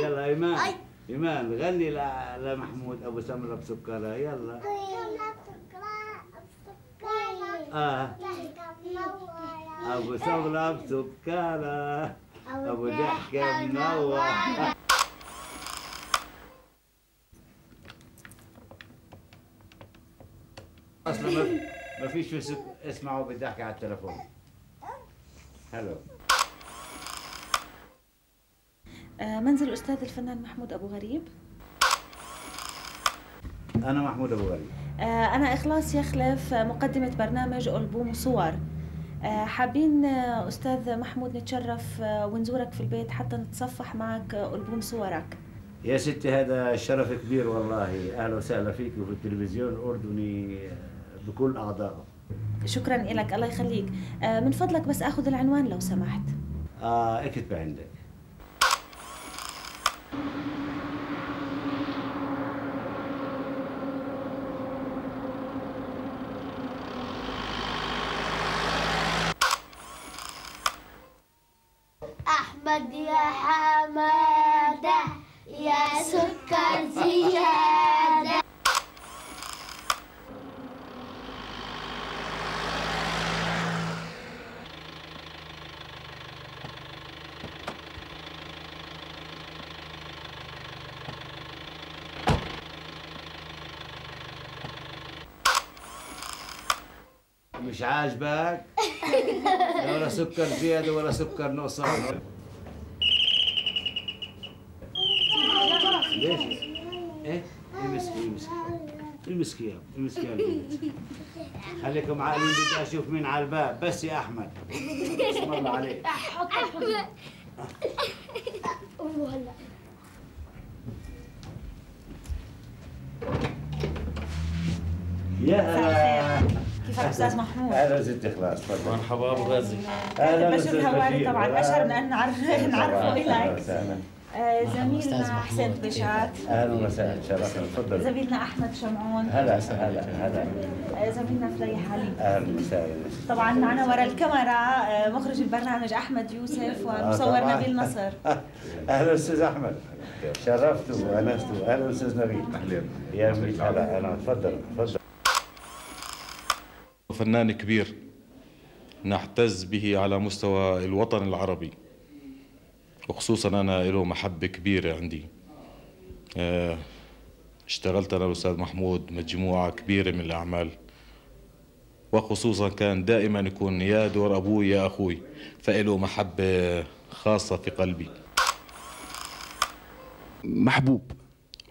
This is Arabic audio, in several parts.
يلا إيمان إيمان غني لمحمود أبو سمرة بسكرها يلا. آه أبو سمرة بسكرها أبو ضحكه منور. أصلا ما في ما فيش. اسمعوا بالضحكه على التليفون. هلو آه، منزل الأستاذ الفنان محمود أبو غريب. أنا محمود أبو غريب. آه، أنا إخلاص يخلف آه، مقدمة برنامج ألبوم وصور آه، حابين آه، أستاذ محمود نتشرف آه، ونزورك في البيت حتى نتصفح معك آه، ألبوم صورك. يا ستي هذا شرف كبير والله. أهلا وسهلا فيك وفي التلفزيون الاردني بكل أعضائه. شكرا لك الله يخليك. آه، من فضلك بس أخذ العنوان لو سمحت. آه أكتب عندك أحمد يا حمادة يا سكر زيادة. مش عاجبك؟ لا ولا سكر زيادة ولا سكر نقصان. ليش؟ إيه؟ يا امسكي يا البنت. خليكم عاقلين بدي أشوف مين على الباب. بس يا أحمد. بسم الله عليك. يا هلا كيفك أستاذ محمود؟ أهلا ست اخلاص تفضل. مرحبا أبو غازي. أهلا بشر الهواري. طبعا. أشهر من نعرف نعرفه آه، زميلنا حسين بشات أهلا وسهلا شرفنا. تفضل. زميلنا أحمد شمعون. هلا هلا هلا آه، زميلنا فليح علي. أهلا وسهلا. طبعا معنا ورا الكاميرا آه، مخرج البرنامج أحمد يوسف والمصور طبعاً. نبيل نصر. أهلا أستاذ أحمد. شرفتوا وانستوا أهلا أستاذ نبيل. أهلا. يا ميت هلا أنا تفضل تفضل. فنان كبير نعتز به على مستوى الوطن العربي. وخصوصا أنا له محبة كبيرة عندي. آه، اشتغلت أنا والاستاذ محمود مجموعة كبيرة من الأعمال. وخصوصا كان دائما يكون يا دور أبوي يا أخوي فإله محبة خاصة في قلبي. محبوب.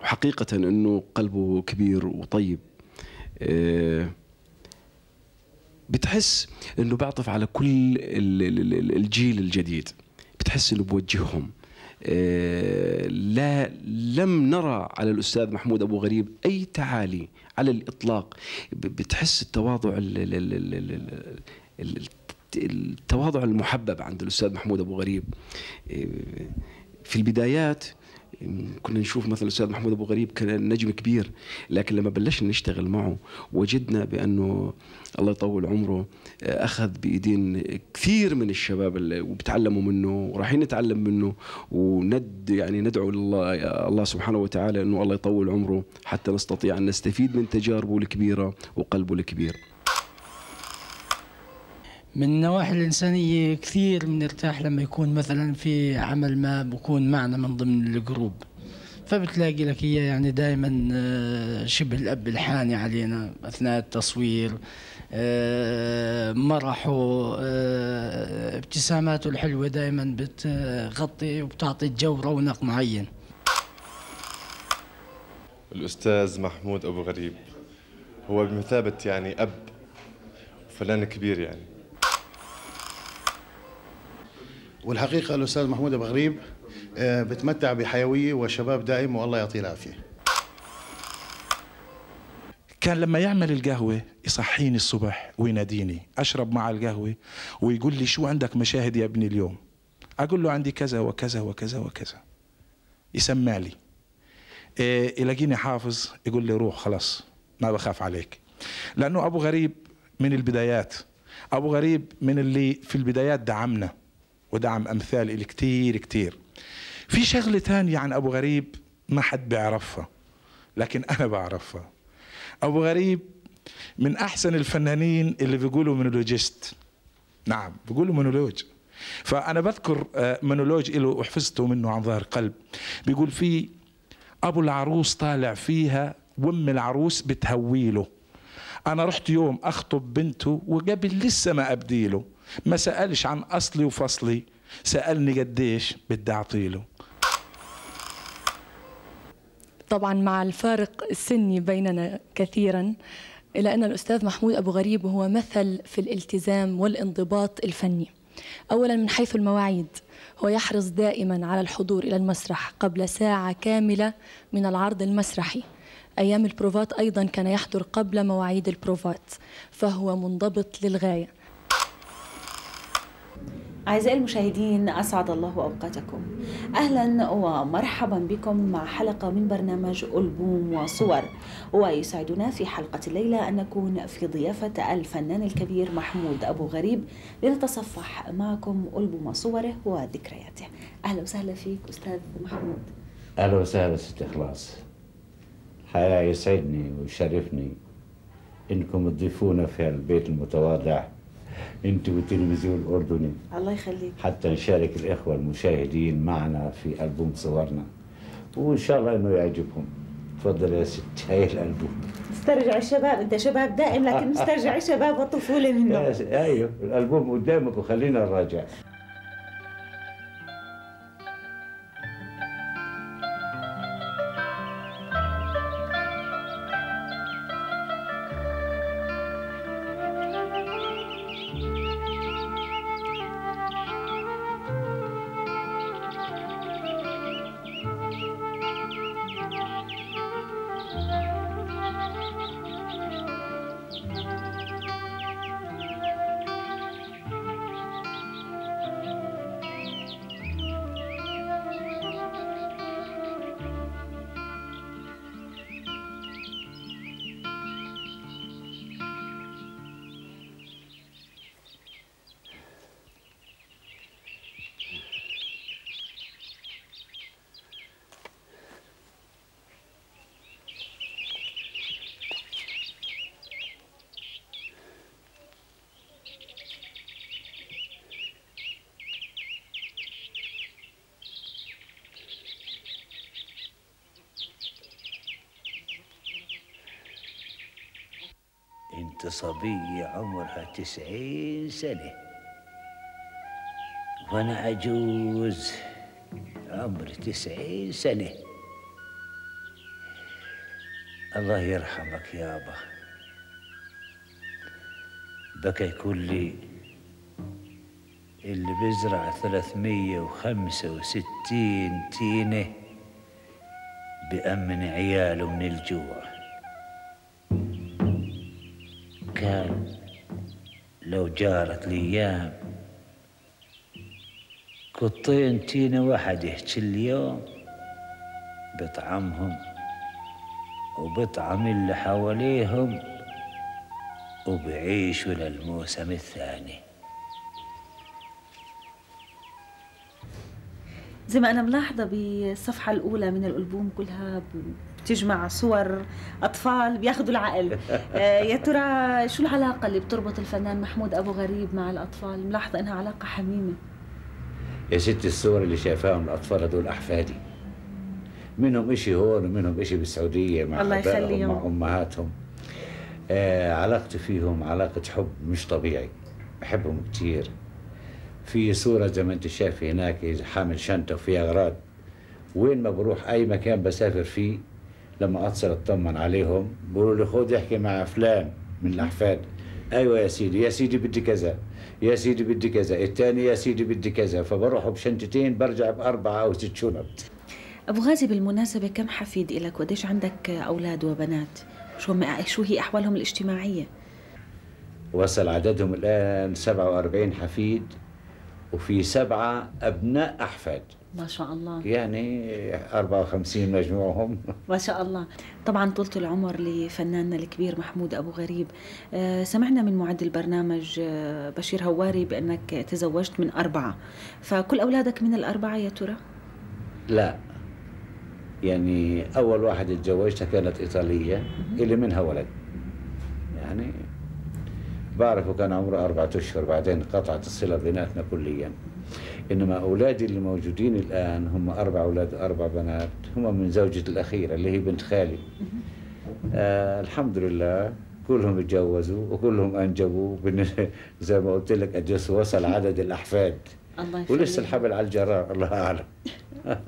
وحقيقة أنه قلبه كبير وطيب. آه، بتحس أنه بيعطف على كل ال- ال- ال- الجيل الجديد. بتحس أنه بوجههم. آه، لا لم نرى على الأستاذ محمود أبو غريب أي تعالي على الإطلاق. ب- بتحس التواضع ال- ال- ال- ال- ال- ال- التواضع المحبب عند الأستاذ محمود أبو غريب. آه، في البدايات كنا نشوف مثلا الأستاذ محمود أبو غريب كان نجم كبير لكن لما بلشنا نشتغل معه وجدنا بأنه الله يطول عمره أخذ بإيدين كثير من الشباب اللي وبتعلموا منه ورايحين نتعلم منه وند يعني ندعو الله الله سبحانه وتعالى إنه الله يطول عمره حتى نستطيع أن نستفيد من تجاربه الكبيرة وقلبه الكبير. من النواحي الإنسانية كثير بنرتاح لما يكون مثلا في عمل ما بكون معنا من ضمن الجروب. فبتلاقي لك إياه يعني دائما آه، شبه الأب الحاني علينا أثناء التصوير آه، مرحه آه، ابتساماته الحلوة دائما بتغطي وبتعطي الجو رونق معين. الأستاذ محمود أبو غريب هو بمثابة يعني أب فنان كبير يعني. والحقيقة الأستاذ محمود أبو غريب آه، بتمتع بحيوية وشباب دائم والله يعطيه العافية. كان لما يعمل القهوة يصحيني الصبح ويناديني أشرب مع القهوة ويقول لي شو عندك مشاهد يا ابني اليوم؟ أقول له عندي كذا وكذا وكذا وكذا. يسمع لي. إيه يلاقيني حافظ يقول لي روح خلاص ما بخاف عليك. لأنه أبو غريب من البدايات. أبو غريب من اللي في البدايات دعمنا. ودعم أمثال إلي كتير كتير. في شغلة تانية عن أبو غريب ما حد بيعرفها لكن أنا بعرفها. أبو غريب من أحسن الفنانين اللي بيقولوا monologist نعم بيقولوا مونولوج فأنا بذكر آه، مونولوج له وحفظته منه عن ظهر قلب. بيقول فيه أبو العروس طالع فيها وأم العروس بتهويله. أنا رحت يوم أخطب بنته وقبل لسه ما أبديله. ما سألش عن أصلي وفصلي. سألني قديش بدي اعطيله طبعا مع الفارق السني بيننا كثيرا إلا أن الأستاذ محمود أبو غريب هو مثل في الالتزام والانضباط الفني. أولا من حيث المواعيد هو يحرص دائما على الحضور إلى المسرح قبل ساعة كاملة من العرض المسرحي. أيام البروفات أيضا كان يحضر قبل مواعيد البروفات فهو منضبط للغاية. أعزائي المشاهدين أسعد الله أوقاتكم. أهلا ومرحبا بكم مع حلقة من برنامج ألبوم وصور. ويسعدنا في حلقة الليلة أن نكون في ضيافة الفنان الكبير محمود أبو غريب لنتصفح معكم ألبوم صوره وذكرياته. أهلا وسهلا فيك أستاذ محمود. أهلا وسهلا ست إخلاص. الحقيقة يسعدني ويشرفني إنكم تضيفونا في البيت المتواضع انت والتلفزيون الاردني. الله يخليك. حتى نشارك الإخوة المشاهدين معنا في ألبوم صورنا. وإن شاء الله إنه يعجبهم. تفضل يا ست هاي الألبوم. نسترجع الشباب أنت شباب دائم لكن نسترجع الشباب والطفولة يا منه. أيوه الألبوم قدامك وخلينا نراجع. انت صبية عمرها تسعين سنة. وأنا عجوز عمري تسعين سنة. الله يرحمك يابا بكى يكون لي اللي بيزرع ثلاثمية وخمسة وستين تينة بأمن عياله من الجوع. جارت الأيام قطين تينة واحدة كل يوم بطعمهم وبطعم اللي حواليهم وبعيشوا للموسم الثاني. زي ما أنا ملاحظة بالصفحة الأولى من الألبوم كلها بتجمع صور أطفال بياخذوا العقل. آه، يا ترى شو العلاقة اللي بتربط الفنان محمود أبو غريب مع الأطفال؟ ملاحظة إنها علاقة حميمة. يا ستي الصور اللي شايفاهم الأطفال هذول أحفادي. منهم إشي هون ومنهم إشي بالسعودية مع الله يخليهم. مع أمهاتهم. آه علاقتي فيهم علاقة حب مش طبيعي. بحبهم كتير. في صورة زي ما أنت شايف هناك حامل شنطة وفيها أغراض وين ما بروح أي مكان بسافر فيه لما أتصل أطمن عليهم بقولوا لي خذ احكي مع فلان من الأحفاد. أيوة يا سيدي يا سيدي بدي كذا يا سيدي بدي كذا الثاني يا سيدي بدي كذا فبروح بشنطتين برجع بأربعة أو ست شنط. أبو غازي بالمناسبة كم حفيد إلك؟ وديش عندك أولاد وبنات؟ شو هم شو هي أحوالهم الاجتماعية؟ وصل عددهم الآن 47 حفيد. وفي سبعة أبناء أحفاد. ما شاء الله. يعني 54 مجموعهم. ما شاء الله. طبعا طولة العمر لفناننا الكبير محمود أبو غريب. آه، سمعنا من معد البرنامج آه، بشير هواري بأنك تزوجت من أربعة. فكل أولادك من الأربعة يا ترى؟ لا. يعني أول واحدة اتزوجتها كانت إيطالية اللي منها ولد. يعني بعرفه كان عمره أربعة أشهر بعدين قطعت الصلة بيناتنا كليا. إنما أولادي اللي موجودين الآن هم أربع أولاد وأربع بنات هم من زوجتي الأخيرة اللي هي بنت خالي. آه الحمد لله كلهم اتجوزوا وكلهم أنجبوا. زي ما قلت لك أجلس وصل عدد الأحفاد. الله ولسه الحبل على الجرار الله أعلم.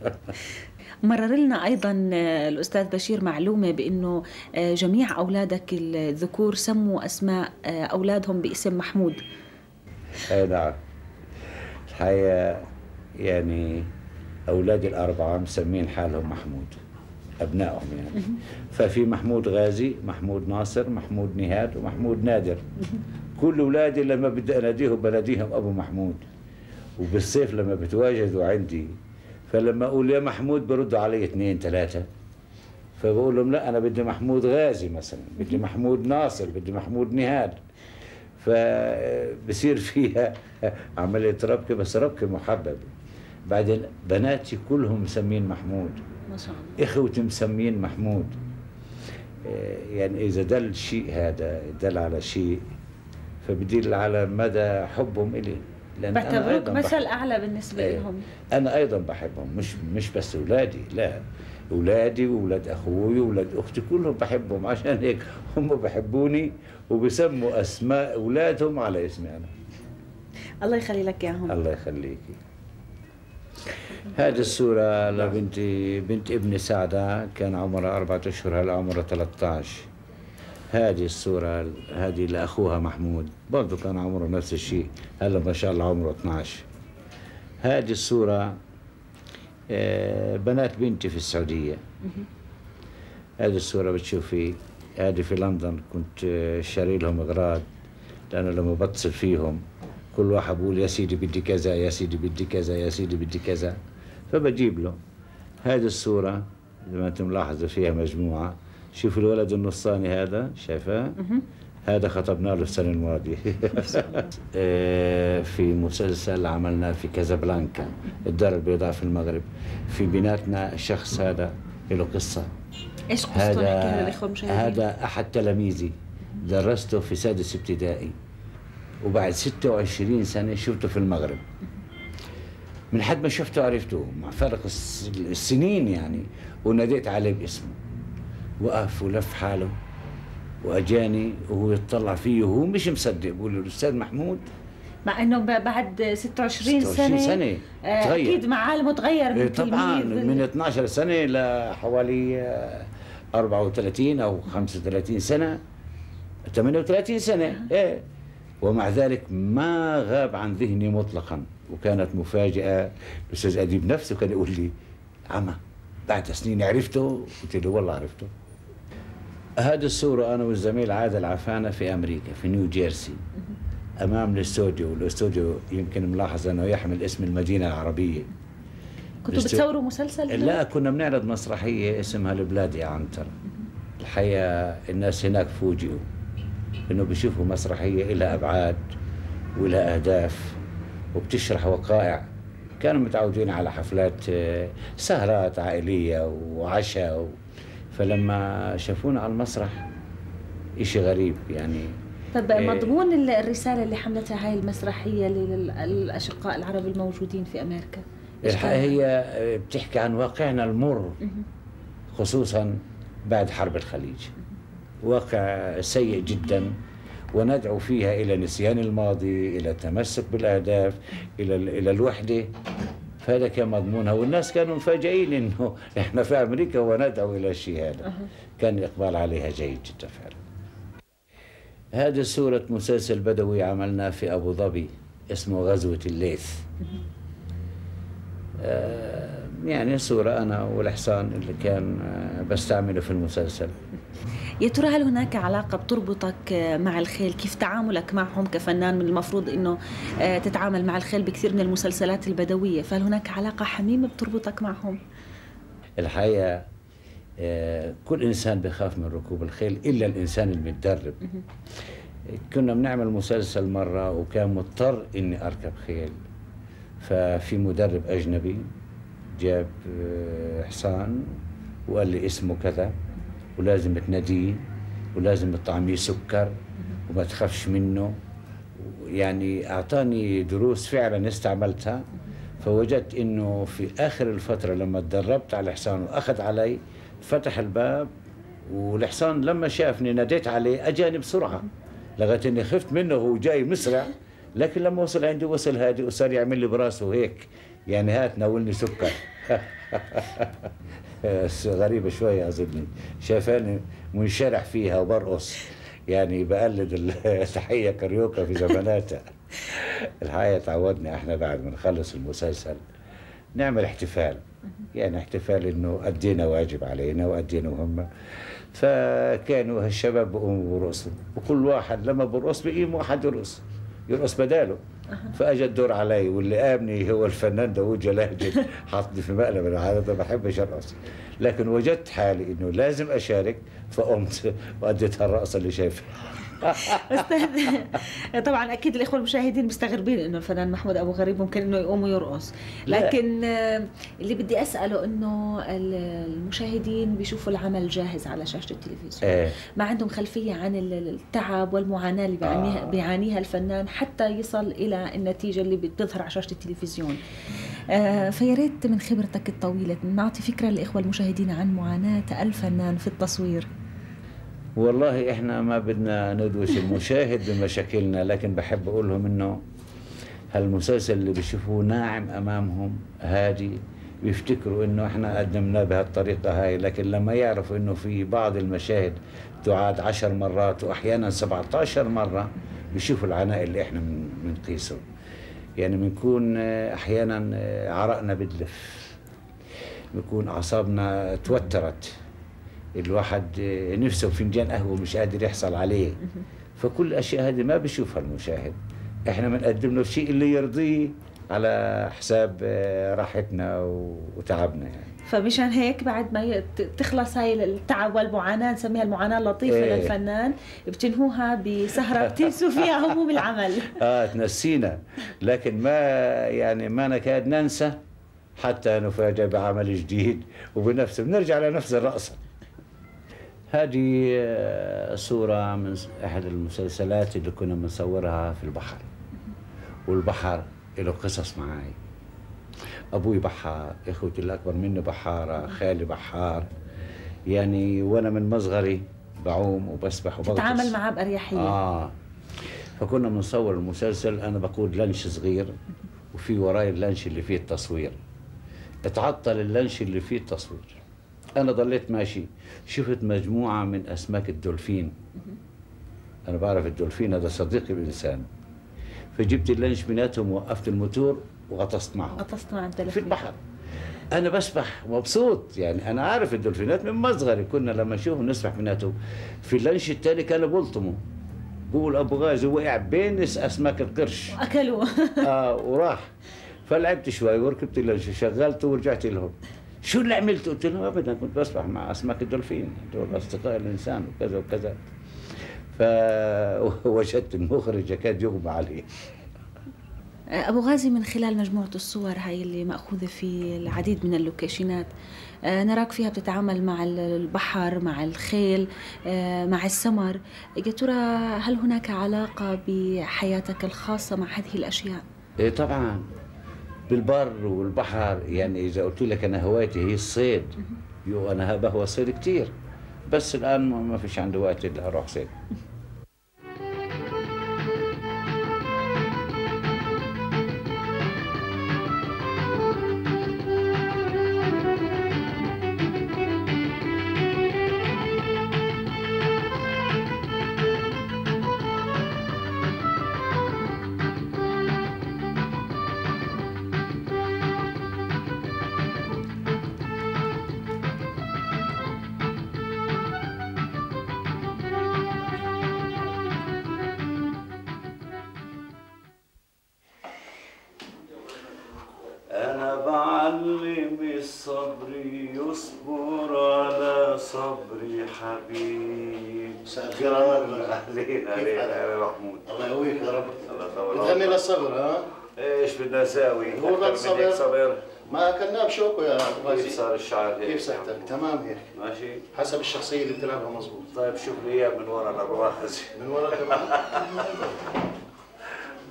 مرر لنا أيضا آه، الأستاذ بشير معلومة بأنه آه، جميع أولادك الذكور سموا أسماء آه، أولادهم باسم محمود. أي نعم. الحقيقة يعني أولادي الأربعة مسمين حالهم محمود أبنائهم يعني. ففي محمود غازي محمود ناصر محمود نهاد ومحمود نادر. كل أولادي لما بدي أناديهم بناديهم أبو محمود. وبالصيف لما بتواجدوا عندي فلما أقول يا محمود بردوا علي اثنين ثلاثة. فبقول لهم لا أنا بدي محمود غازي مثلا بدي محمود ناصر بدي محمود نهاد. فبصير فيها عملية ربكة بس ربكة محببة. بعدين بناتي كلهم مسمين محمود. ما شاء الله. إخوتي مسمين محمود. يعني إذا دل شيء هذا دل على شيء فبدل على مدى حبهم إلي. أنا بعتبروك مثل أعلى بالنسبة إيه. لهم. أنا أيضا بحبهم مش مش بس أولادي لا. أولادي وأولاد أخوي وأولاد أختي كلهم بحبهم. عشان هيك هم بحبوني وبسموا أسماء أولادهم على اسمي أنا. الله يخلي لك إياهم. الله يخليكي هذه الصورة لبنتي بنت ابني سعدة كان عمرها أربعة أشهر هلا عمرها 13 هذه الصورة هذه لأخوها محمود. برضه كان عمره نفس الشيء. هلا ما شاء الله عمره 12 هذه الصورة آه، بنات بنتي في السعودية. هذه الصورة بتشوفي. هذه في لندن. كنت آه، شاري لهم إغراض. لأنه لما بتصل فيهم كل واحد بقول يا سيدي بدي كذا يا سيدي بدي كذا يا سيدي بدي كذا. فبجيب له. هذه الصورة زي ما أنتم ملاحظة فيها مجموعة. شوف الولد النصاني هذا شايفاه هذا خطبنا له السنة الماضية. آه، في مسلسل عملناه في كازابلانكا الدار البيضاء في المغرب. في بيناتنا الشخص هذا له قصة. إيش قصته؟ هذا هذا أحد تلاميذي. درسته في سادس ابتدائي. وبعد 26 سنة شفته في المغرب. من حد ما شفته عرفته. مع فرق الس- السنين يعني. وناديت عليه باسمه. وقف ولف حاله وأجاني وهو يطلع فيه وهو مش مصدق بقول له الأستاذ محمود مع إنه بعد 26 سنه 26 سنة آه، تغير. أكيد معالمه تغير من إيه طبعا تلميذ من 12 سنة لحوالي آه، 34 أو 35 سنة. 38 سنة إيه. ومع ذلك ما غاب عن ذهني مطلقا. وكانت مفاجأة. الأستاذ أديب نفسه كان يقول لي عمى بعد سنين عرفته؟ قلت له والله عرفته. هذه الصورة أنا والزميل عادل عفانة في أمريكا في نيو جيرسي. أمام الاستوديو الاستوديو يمكن ملاحظ أنه يحمل اسم المدينة العربية. كنتوا بتصوروا مسلسل؟ لا كنا بنعرض مسرحية اسمها البلاد يا عنتر. الحقيقة الناس هناك فوجئوا إنه بيشوفوا مسرحية لها أبعاد ولها أهداف وبتشرح وقائع. كانوا متعودين على حفلات آه، سهرات عائلية وعشاء و... فلما شافونا على المسرح إشي غريب يعني طب إيه. مضمون ال- الرسالة اللي حملتها هاي المسرحية للاشقاء العرب الموجودين في أمريكا؟ إيش الحقيقة كان؟ هي بتحكي عن واقعنا المر خصوصا بعد حرب الخليج. واقع سيء جدا وندعو فيها إلى نسيان الماضي إلى التمسك بالأهداف إلى إلى الوحدة. فهذا كان مضمونها. والناس كانوا مفاجئين إنه إحنا في أمريكا وندعو إلى الشيء هذا كان الإقبال عليها جيد جدا فعلا. هذه صورة مسلسل بدوي عملناه في أبو ظبي اسمه غزوة الليث. آه، يعني صورة أنا والحصان اللي كان آه، بستعمله في المسلسل. يا ترى هل هناك علاقة بتربطك آه، مع الخيل؟ كيف تعاملك معهم كفنان؟ من المفروض إنه آه، تتعامل مع الخيل بكثير من المسلسلات البدوية، فهل هناك علاقة حميمة بتربطك معهم؟ الحقيقة آه، كل إنسان بخاف من ركوب الخيل إلا الإنسان المتدرب. كنا بنعمل مسلسل مرة وكان مضطر إني أركب خيل. ففي مدرب أجنبي جاب حصان وقال لي اسمه كذا. ولازم تناديه ولازم تطعميه سكر وما تخافش منه. يعني أعطاني دروس فعلا استعملتها. فوجدت إنه في آخر الفترة لما تدربت على الحصان وأخذ علي فتح الباب والحصان لما شافني ناديت عليه أجاني بسرعة. لغاية إني خفت منه وهو جاي مسرع. لكن لما وصل عندي وصل هادي وصار يعمل لي براسه هيك يعني هات ناولني سكر. غريبة شوية أظني شافاني منشرح فيها وبرقص. يعني بقلد التحية كاريوكا في زماناتها. الحقيقة تعودنا إحنا بعد ما نخلص المسلسل نعمل احتفال. يعني احتفال إنه أدينا واجب علينا وأدينا مهمة فكانوا هالشباب بيقوموا برقصوا وكل واحد لما برقص بيقيم واحد يرقص. يرقص بداله. فاجى الدور علي واللي قامني هو الفنان داوود جلاجل حطني في مقلب أنا عاده ما بحبش ارقص لكن وجدت حالي إنه لازم أشارك فقمت واديت هالرقصه اللي شايفها. أستاذ طبعا أكيد الإخوة المشاهدين مستغربين إنه الفنان محمود أبو غريب ممكن إنه يقوم ويرقص. لكن آه، اللي بدي أسأله إنه ال- المشاهدين بيشوفوا العمل جاهز على شاشة التلفزيون. إيه. ما عندهم خلفية عن ال- التعب والمعاناة اللي بيعانيها آه. بيعانيها الفنان حتى يصل إلى النتيجة اللي بتظهر على شاشة التلفزيون. آه، فيا ريت من خبرتك الطويلة نعطي فكرة للاخوه المشاهدين عن معاناة الفنان في التصوير. والله إحنا ما بدنا ندوش المشاهد بمشاكلنا لكن بحب أقول لهم إنه هالمسلسل اللي بيشوفوه ناعم أمامهم هادي بيفتكروا إنه إحنا قدمناه بهالطريقة هاي لكن لما يعرفوا إنه في بعض المشاهد تعاد عشر مرات وأحيانا 17 مرة بيشوفوا العناء اللي إحنا بنقيسه يعني بنكون أحيانا عرقنا بدلف بيكون أعصابنا توترت. الواحد نفسه فنجان قهوة مش قادر يحصل عليه. فكل الأشياء هذه ما بيشوفها المشاهد. إحنا بنقدم له الشيء اللي يرضيه على حساب آه، راحتنا وتعبنا يعني. فمشان هيك بعد ما تخلص هاي التعب والمعاناة نسميها المعاناة اللطيفة إيه. للفنان بتنهوها بسهرة بتنسوا فيها هموم العمل. آه تنسينا. لكن ما يعني ما نكاد ننسى حتى نفاجأ بعمل جديد. وبنفس بنرجع لنفس الرقصة. هذه آه، صورة من س- أحد المسلسلات اللي كنا بنصورها في البحر. والبحر له قصص معي أبوي بحار إخوتي الأكبر مني بحارة خالي بحار. يعني وأنا من مصغري بعوم وبسبح وبغطس. تتعامل معاه بأريحية. آه. فكنا بنصور المسلسل أنا بقود لانش صغير وفي وراي اللانش اللي فيه التصوير. اتعطل اللانش اللي فيه التصوير. أنا ضليت ماشي. شفت مجموعة من أسماك الدولفين. أنا بعرف الدولفين هذا صديقي الإنسان. فجبت اللانش بيناتهم وقفت الموتور وغطست معهم. غطست مع في الدلفين البحر. أنا بسبح مبسوط يعني أنا عارف الدولفينات من مصغري. كنا لما نشوفهم نسبح بيناتهم في اللانش التاني كانوا بيلطموا بقول أبو غازي وقع بين أسماك القرش. أكلوا آه وراح. فلعبت شوي وركبت اللانش شغلته ورجعت لهم. شو اللي عملت؟ قلت لهم ابدا كنت بسبح مع أسماك الدولفين دول أصدقاء الإنسان وكذا وكذا فوجدت المخرج كاد يغمى عليه أبو غازي من خلال مجموعة الصور هاي اللي مأخوذة في العديد من اللوكيشنات آه، نراك فيها بتتعامل مع ال- البحر مع الخيل آه، مع السمر يا ترى هل هناك علاقة بحياتك الخاصة مع هذه الأشياء؟ إيه طبعا بالبر والبحر يعني إذا قلت لك أنا هوايتي هي الصيد. يو أنا بهوى الصيد كتير. بس الآن ما- فيش عندي وقت إلا أروح صيد. كيف حالك؟ الله يقويك يا رب. الله يطول بتغني عمرك. للصبر ها؟ إيش بدنا نساوي؟ هو الصبر. صبر. ما أكلناه بشوكه يا ابو كيف صار الشعر هيك؟ كيف صحتك؟ تمام هيك. ماشي. حسب الشخصية اللي بتلعبها مظبوط. طيب شوف لي اياه من ورا لا مؤاخذة من ورا كمان؟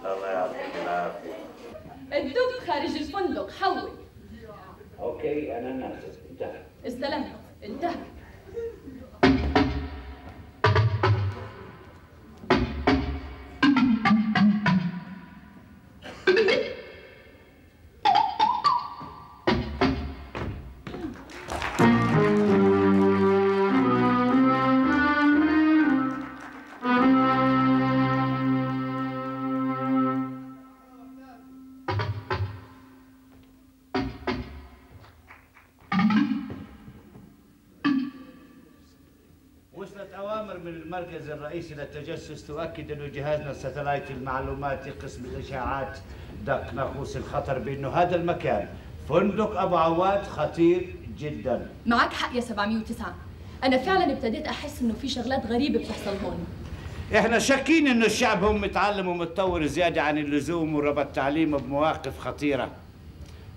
الله يعطيك العافية. الدب خارج الفندق حول. أوكي أنا نازل. انتهى. استلمت. انتهى. وصلت المركز الرئيسي للتجسس تؤكد أنه جهازنا الستلايت المعلوماتي قسم الإشاعات دق ناقوس الخطر بأنه هذا المكان فندق أبو عواد خطير جدا. معك حق يا 709 أنا فعلا ابتديت أحس إنه في شغلات غريبة بتحصل هون. إحنا شاكين إنه الشعب هم متعلم ومتطور زيادة عن اللزوم وربط تعليمه بمواقف خطيرة.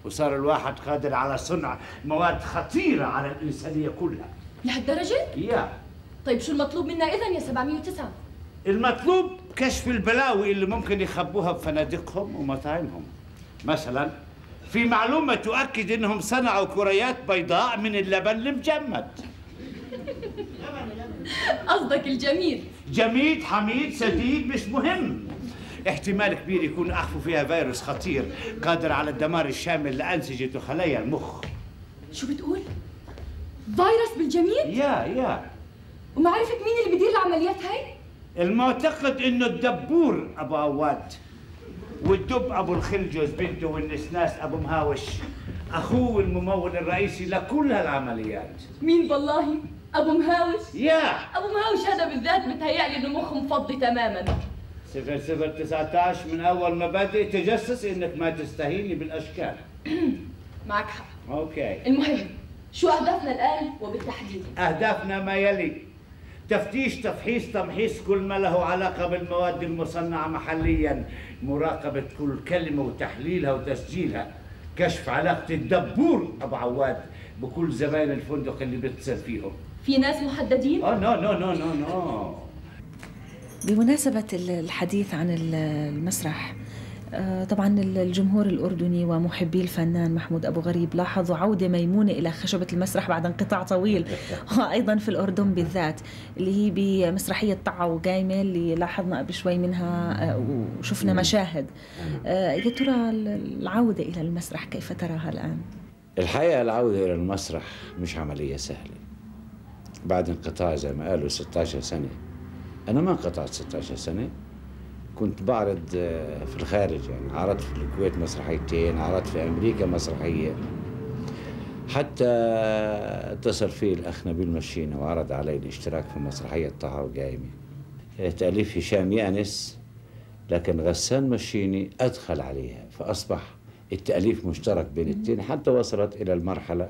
وصار الواحد قادر على صنع مواد خطيرة على الإنسانية كلها. لهالدرجة؟ يا. طيب شو المطلوب منا إذا يا 709 المطلوب كشف البلاوي اللي ممكن يخبوها بفنادقهم ومطاعمهم. مثلا في معلومة تؤكد إنهم صنعوا كريات بيضاء من اللبن المجمد. قصدك الجميل. جميد حميد سديد مش مهم. احتمال كبير يكون أخفوا فيها فيروس خطير قادر على الدمار الشامل لأنسجة وخلايا المخ. شو بتقول؟ فيروس بالجميل؟ يا يا. ومعرفة مين اللي بيدير العمليات هاي؟ المعتقد إنه الدبور أبو عواد والدب أبو الخلجوز بنته والنسناس أبو مهاوش أخوه الممول الرئيسي لكل هالعمليات مين بالله؟ أبو مهاوش؟ يا أبو مهاوش هذا بالذات بتهيألي إنه مخه مفضي تماما صفر صفر 19 من أول ما بدأ تجسس إنك ما تستهيني بالأشكال معك حق okay المهم شو أهدافنا الآن وبالتحديد؟ أهدافنا ما يلي تفتيش تفحيص تمحيص كل ما له علاقة بالمواد المصنعة محليا مراقبة كل كلمة وتحليلها وتسجيلها كشف علاقة الدبور أبو عواد بكل زباين الفندق اللي بيتصل فيهم في ناس محددين؟ آه no no no no no بمناسبة الحديث عن المسرح طبعا الجمهور الأردني ومحبي الفنان محمود أبو غريب لاحظوا عودة ميمونة إلى خشبة المسرح بعد انقطاع طويل. وأيضا في الأردن بالذات اللي هي بمسرحية طعة وقايمة اللي لاحظنا قبل شوي منها آه، وشفنا مشاهد. آه، يا ترى العودة إلى المسرح كيف تراها الآن؟ الحقيقة العودة إلى المسرح مش عملية سهلة. بعد انقطاع زي ما قالوا 16 سنة. أنا ما انقطعت 16 سنة. كنت بعرض آه، في الخارج يعني عرضت في الكويت مسرحيتين عرضت في أمريكا مسرحية. حتى اتصل فيه الأخ نبيل مشينا وعرض علي الاشتراك في مسرحية طه وقايمة تأليف هشام يأنس لكن غسان مشيني أدخل عليها فأصبح التأليف مشترك بين الاثنين حتى وصلت إلى المرحلة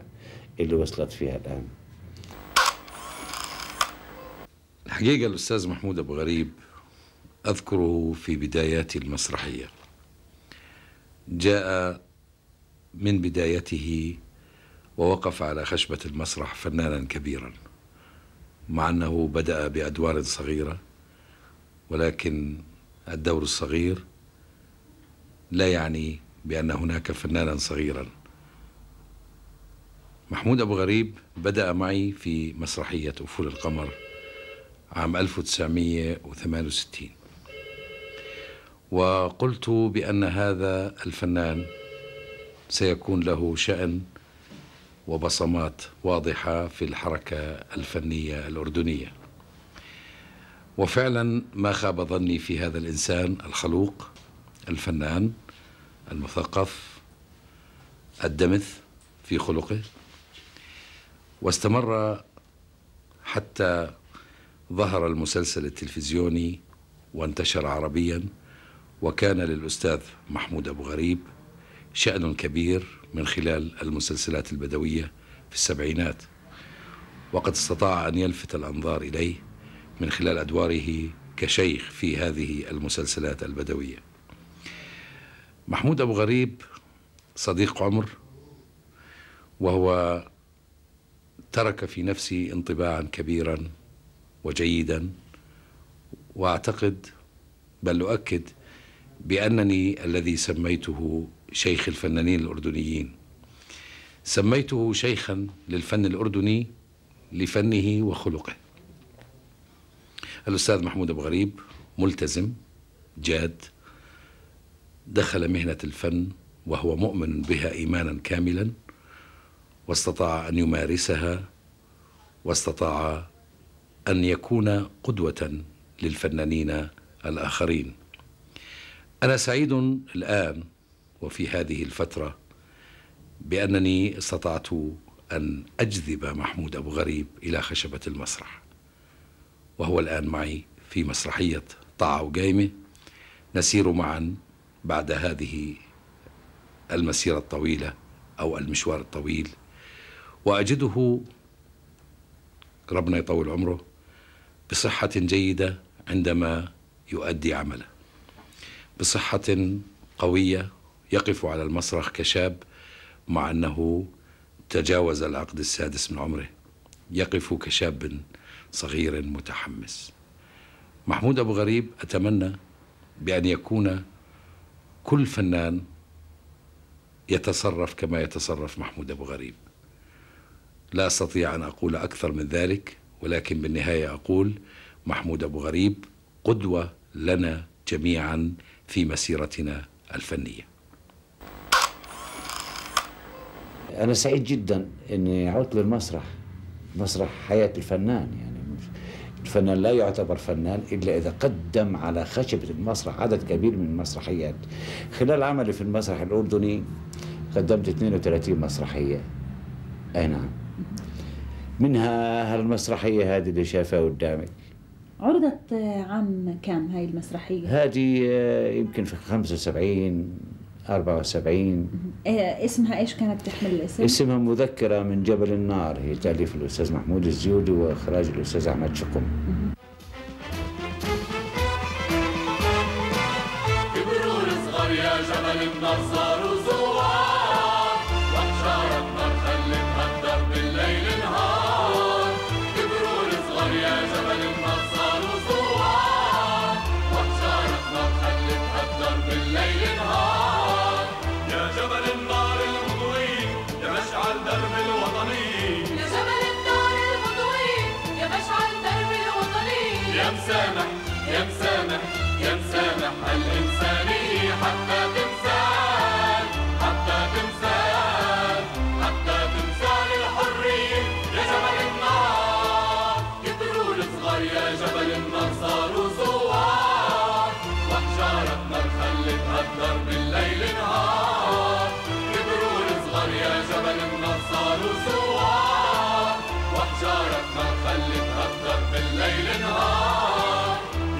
اللي وصلت فيها الآن. الحقيقة الأستاذ محمود أبو غريب أذكره في بداياته المسرحية. جاء من بدايته ووقف على خشبة المسرح فنانا كبيرا مع أنه بدأ بأدوار صغيرة ولكن الدور الصغير لا يعني بأن هناك فنانا صغيرا. محمود أبو غريب بدأ معي في مسرحية أفول القمر عام 1968 وقلت بأن هذا الفنان سيكون له شأن وبصمات واضحة في الحركة الفنية الأردنية. وفعلا ما خاب ظني في هذا الإنسان الخلوق الفنان المثقف الدمث في خلقه. واستمر حتى ظهر المسلسل التلفزيوني وانتشر عربيا. وكان للأستاذ محمود أبو غريب شأن كبير من خلال المسلسلات البدوية في السبعينات وقد استطاع أن يلفت الأنظار إليه من خلال أدواره كشيخ في هذه المسلسلات البدوية. محمود أبو غريب صديق عمر وهو ترك في نفسي انطباعا كبيرا وجيدا وأعتقد بل أؤكد بأنني الذي سميته شيخ الفنانين الأردنيين. سميته شيخا للفن الأردني لفنه وخلقه. الأستاذ محمود أبو غريب ملتزم جاد دخل مهنة الفن وهو مؤمن بها ايمانا كاملا واستطاع أن يمارسها واستطاع أن يكون قدوة للفنانين الآخرين. أنا سعيد الآن وفي هذه الفترة بأنني استطعت أن أجذب محمود أبو غريب إلى خشبة المسرح وهو الآن معي في مسرحية طاعة وقايمه نسير معا بعد هذه المسيرة الطويلة أو المشوار الطويل وأجده ربنا يطول عمره بصحة جيدة عندما يؤدي عمله. بصحة قوية يقف على المسرح كشاب مع أنه تجاوز العقد السادس من عمره. يقف كشاب صغير متحمس. محمود أبو غريب أتمنى بأن يكون كل فنان يتصرف كما يتصرف محمود أبو غريب. لا أستطيع أن أقول أكثر من ذلك ولكن بالنهاية أقول محمود أبو غريب قدوة لنا جميعا في مسيرتنا الفنية. أنا سعيد جدا إني عدت للمسرح مسرح حياة الفنان يعني الفنان لا يعتبر فنان إلا إذا قدم على خشبة المسرح عدد كبير من المسرحيات. خلال عملي في المسرح الأردني قدمت 32 مسرحية. أي نعم. منها هالمسرحية هذه اللي شايفها قدامك. عرضت عام كام هاي المسرحية؟ هذه آه، يمكن في 75 74 إيه اسمها إيش كانت تحمل الاسم؟ اسمها مذكرة من جبل النار هي تأليف الأستاذ محمود الزيودي وإخراج الأستاذ أحمد شقم كبروا الصغار يا جبل النصار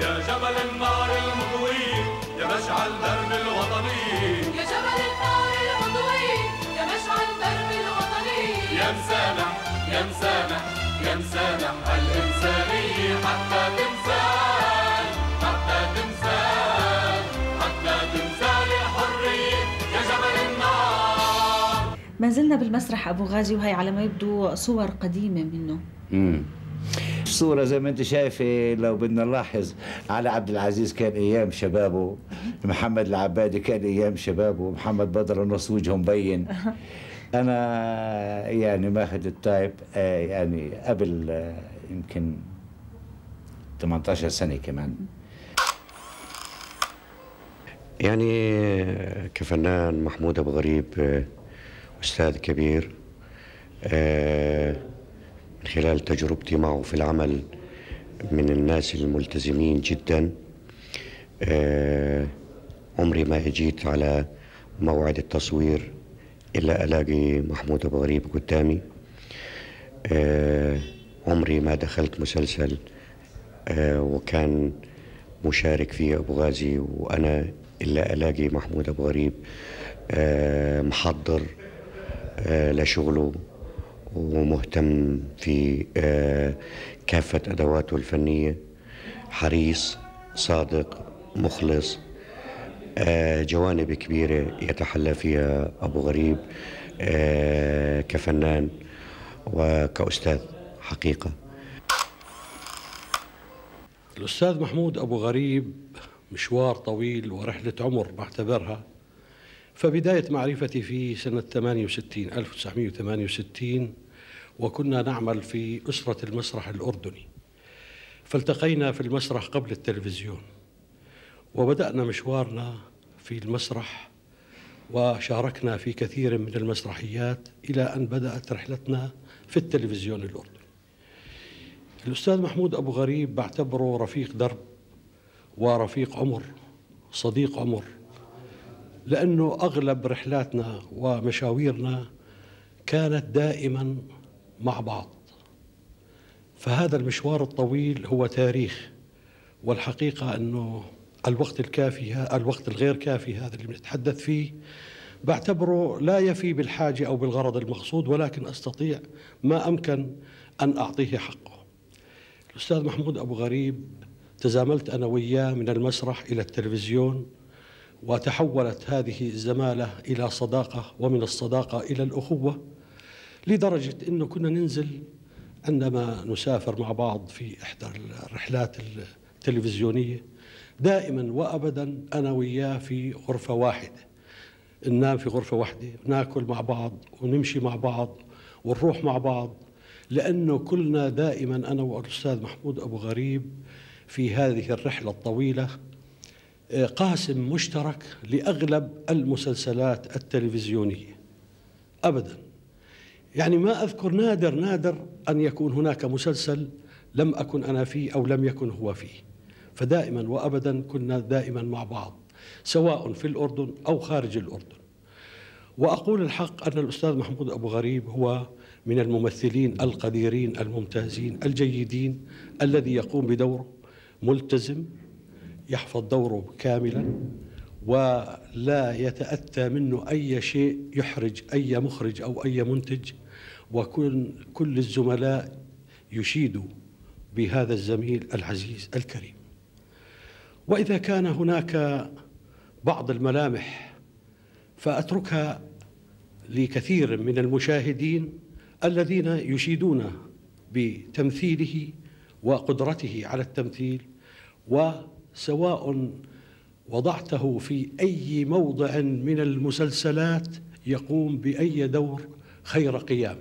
يا جبل النار المضوي يا مشعل درب الوطني. يا جبل النار المضوي يا مشعل درب الوطني. يا مسامح يا مسامح يا مسامح الإنسانية حتى تمثال حتى تمثال حتى تمثال الحرية يا جبل النار. ما زلنا بالمسرح أبو غازي وهي على ما يبدو صور قديمة منه. امم الصورة زي ما انت شايفة لو بدنا نلاحظ علي عبد العزيز كان أيام شبابه محمد العبادي كان أيام شبابه محمد بدر نص وجهه مبين. أنا يعني ماخذ التايب آه، يعني قبل آه، يمكن 18 سنة كمان. يعني كفنان محمود أبو غريب آه، أستاذ كبير آه، من خلال تجربتي معه في العمل من الناس الملتزمين جدا آه، عمري ما أجيت على موعد التصوير إلا ألاقي محمود أبو غريب قدامي. آه، عمري ما دخلت مسلسل آه، وكان مشارك فيه أبو غازي وأنا إلا ألاقي محمود أبو غريب محضر لشغله. ومهتم في آه، كافة أدواته الفنية. حريص صادق مخلص آه، جوانب كبيرة يتحلى فيها أبو غريب آه، كفنان وكأستاذ حقيقة. الأستاذ محمود أبو غريب مشوار طويل ورحلة عمر بعتبرها فبداية معرفتي في سنة 68 1968 وكنا نعمل في أسرة المسرح الأردني. فالتقينا في المسرح قبل التلفزيون وبدأنا مشوارنا في المسرح وشاركنا في كثير من المسرحيات إلى أن بدأت رحلتنا في التلفزيون الأردني. الأستاذ محمود أبو غريب بعتبره رفيق درب ورفيق عمر صديق عمر. لأنه أغلب رحلاتنا ومشاويرنا كانت دائما مع بعض. فهذا المشوار الطويل هو تاريخ والحقيقة أنه الوقت الكافي الوقت الغير كافي هذا اللي بنتحدث فيه بعتبره لا يفي بالحاجة أو بالغرض المقصود ولكن أستطيع ما أمكن أن أعطيه حقه. الأستاذ محمود أبو غريب تزاملت أنا وياه من المسرح إلى التلفزيون وتحولت هذه الزمالة إلى صداقة ومن الصداقة إلى الأخوة لدرجة أنه كنا ننزل عندما نسافر مع بعض في إحدى الرحلات التلفزيونية. دائما وأبدا أنا وياه في غرفة واحدة. ننام في غرفة واحدة ناكل مع بعض ونمشي مع بعض ونروح مع بعض لأنه كلنا دائما أنا والأستاذ محمود أبو غريب في هذه الرحلة الطويلة قاسم مشترك لأغلب المسلسلات التلفزيونية. أبدا. يعني ما أذكر نادر نادر أن يكون هناك مسلسل لم أكن أنا فيه أو لم يكن هو فيه. فدائما وأبدا كنا دائما مع بعض سواء في الأردن أو خارج الأردن. وأقول الحق أن الأستاذ محمود أبو غريب هو من الممثلين القديرين الممتازين الجيدين الذي يقوم بدوره ملتزم يحفظ دوره كاملا ولا يتأتى منه أي شيء يحرج أي مخرج أو أي منتج. وكل كل الزملاء يشيدوا بهذا الزميل العزيز الكريم. وإذا كان هناك بعض الملامح فأتركها لكثير من المشاهدين الذين يشيدون بتمثيله وقدرته على التمثيل. وسواء وضعته في أي موضع من المسلسلات يقوم بأي دور خير قيام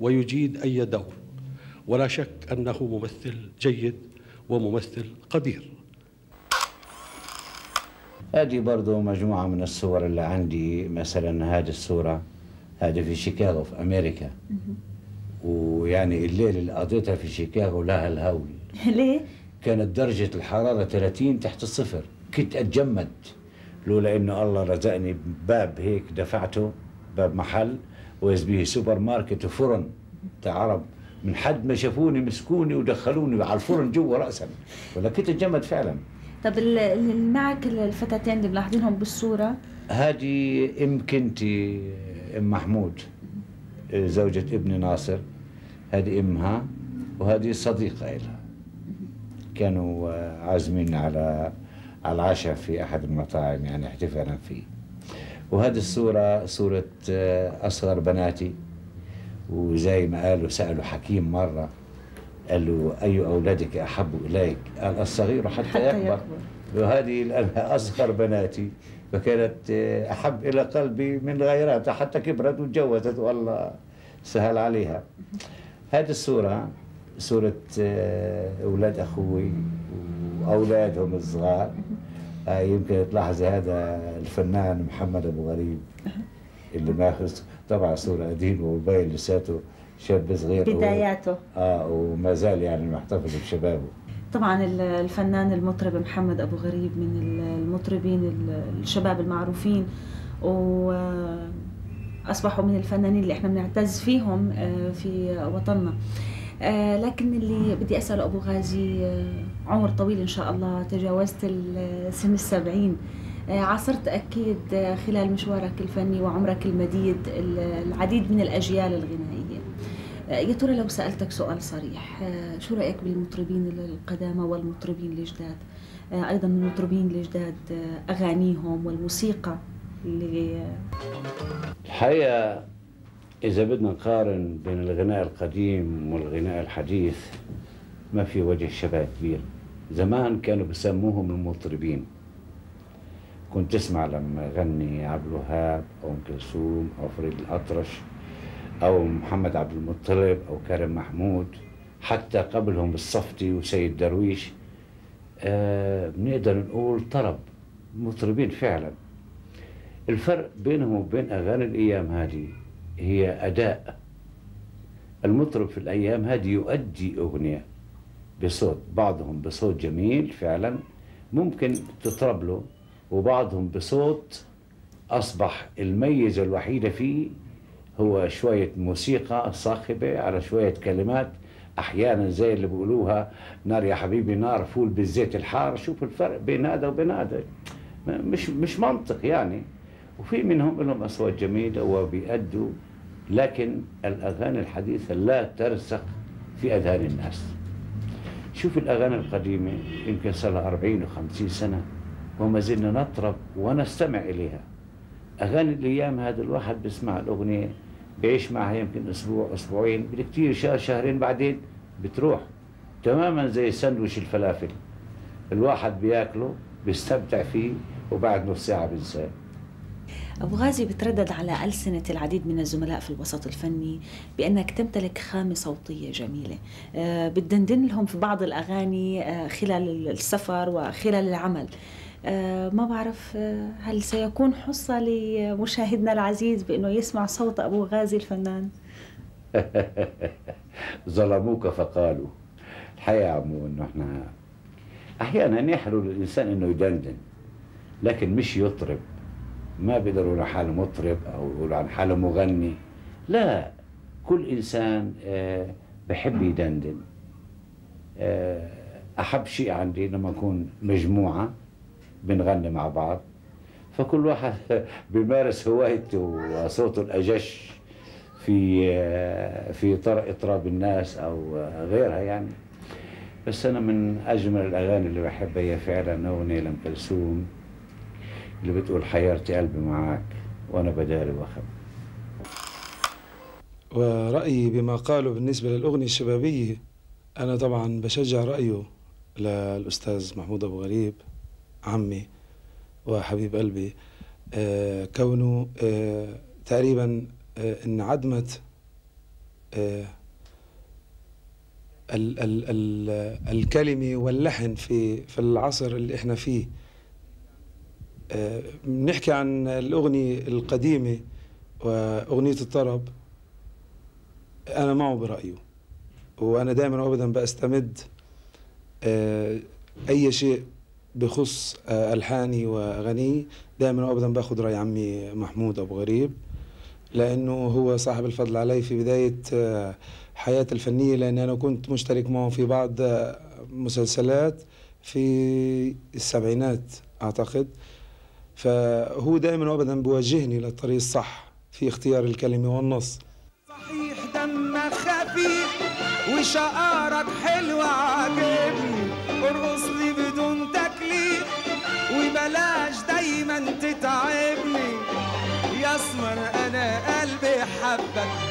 ويجيد أي دور. ولا شك أنه ممثل جيد وممثل قدير. هذه برضو مجموعة من الصور اللي عندي مثلا هذه الصورة هذه في شيكاغو في أمريكا. ويعني الليل اللي قضيتها في شيكاغو لها الهول ليه؟ كانت درجة الحرارة 30 تحت الصفر كنت أتجمد. لولا إنه الله رزقني باب هيك دفعته باب محل وإذ به سوبر ماركت وفرن. تاع عرب. من حد ما شافوني مسكوني ودخلوني على الفرن جوا رأسا. ولا كنت أتجمد فعلا. طب ال- اللي معك الفتاتين اللي ملاحظينهم بالصورة؟ هذه أم كنتي أم محمود زوجة ابني ناصر. هذه أمها وهذه صديقة لها كانوا عازمين على على العشاء في أحد المطاعم يعني احتفالا فيه. وهذه الصورة صورة آه، أصغر بناتي. وزي ما قالوا سألوا حكيم مرة قال له أي أولادك أحب إليك؟ قال الصغير حتى, حتى يكبر. يكبر. وهذه أصغر بناتي فكانت آه، أحب إلى قلبي من غيرها حتى كبرت وتجوزت والله سهل عليها. هذه الصورة صورة آه، أولاد أخوي وأولادهم الصغار. آه، يمكن تلاحظي هذا الفنان محمد أبو غريب اللي ماخذ طبعا صورة قديمة وباين لساته شاب صغير بداياته. آه وما زال يعني محتفظ بشبابه. طبعا ال- الفنان المطرب محمد أبو غريب من ال- المطربين ال- الشباب المعروفين. وأصبحوا من الفنانين اللي إحنا بنعتز فيهم آه، في وطننا. آه، لكن اللي بدي أسأله أبو غازي آه، عمر طويل إن شاء الله تجاوزت سن السبعين آه، عاصرت أكيد آه، خلال مشوارك الفني وعمرك المديد ال- العديد من الأجيال الغنائية. آه، يا ترى لو سألتك سؤال صريح آه، شو رأيك بالمطربين القدامى والمطربين الجداد آه، أيضا المطربين الجداد آه، أغانيهم والموسيقى اللي الحقيقة إذا بدنا نقارن بين الغناء القديم والغناء الحديث ما في وجه شبه كبير. زمان كانوا بسموهم المطربين. كنت تسمع لما يغني عبد الوهاب أو أم كلثوم أو فريد الأطرش أو محمد عبد المطلب أو كريم محمود. حتى قبلهم الصفتي وسيد درويش. آه بنقدر نقول طرب مطربين فعلا. الفرق بينهم وبين أغاني الأيام هذه هي أداء. المطرب في الأيام هذه يؤدي أغنية بصوت بعضهم بصوت جميل فعلا ممكن تطرب له وبعضهم بصوت أصبح الميزة الوحيدة فيه هو شوية موسيقى صاخبة على شوية كلمات أحيانا زي اللي بيقولوها نار يا حبيبي نار فول بالزيت الحار شوف الفرق بين هذا وبين هذا. مش مش منطق يعني. وفي منهم لهم أصوات جميلة وبيأدوا لكن الأغاني الحديثة لا ترسخ في أذهان الناس. شوف الأغاني القديمة يمكن صار لها 40 و50 سنة وما زلنا نطرب ونستمع إليها. أغاني الأيام هذا الواحد بيسمع الأغنية بيعيش معها يمكن أسبوع أسبوعين بالكثير شهر شهرين بعدين بتروح. تماما زي سندويش الفلافل. الواحد بياكله بيستمتع فيه وبعد نص ساعة بينساه. أبو غازي بتردد على ألسنة العديد من الزملاء في الوسط الفني بأنك تمتلك خامة صوتية جميلة. آه، بتدندن لهم في بعض الأغاني آه، خلال السفر وخلال العمل. آه، ما بعرف هل سيكون حصة لمشاهدنا العزيز بأنه يسمع صوت أبو غازي الفنان؟ ظلموك فقالوا. الحقيقة عمو إنه إحنا أحيانا يحلو للانسان إنه يدندن لكن مش يطرب. ما بيقدروا يقولوا حاله مطرب أو يقولوا عن حاله مغني. لا كل إنسان آه، بحب يدندن. آه، أحب شيء عندي لما نكون مجموعة بنغني مع بعض. فكل واحد بيمارس هوايته وصوته الأجش في آه، في طر- إطراب الناس أو غيرها يعني. بس أنا من أجمل الأغاني اللي بحبها هي فعلا أغنية لأم كلثوم. اللي بتقول حيرتي قلبي معاك وأنا بداري واخبي ورأيي بما قالوا بالنسبة للأغنية الشبابية أنا طبعا بشجع رأيه للأستاذ محمود أبو غريب عمي وحبيب قلبي. آه، كونه آه، تقريبا آه، انعدمت آه، ال ال ال الكلمة واللحن في في العصر اللي إحنا فيه. بنحكي عن الأغنية القديمة وأغنية الطرب. أنا معه برأيه وأنا دائما وأبدا بستمد آه، أي شيء بخص آه، ألحاني وأغاني دائما وأبدا باخذ رأي عمي محمود أبو غريب لأنه هو صاحب الفضل علي في بداية آه، حياتي الفنية لأن أنا كنت مشترك معه في بعض آه، مسلسلات في السبعينات أعتقد. فهو دائما وأبدا بوجهني للطريق الصح في اختيار الكلمة والنص. صحيح دمك خفيف وشقارك حلو عاجبني. ارقص لي بدون تكليف وبلاش دايما تتعبني. يا اسمر أنا قلبي حبك.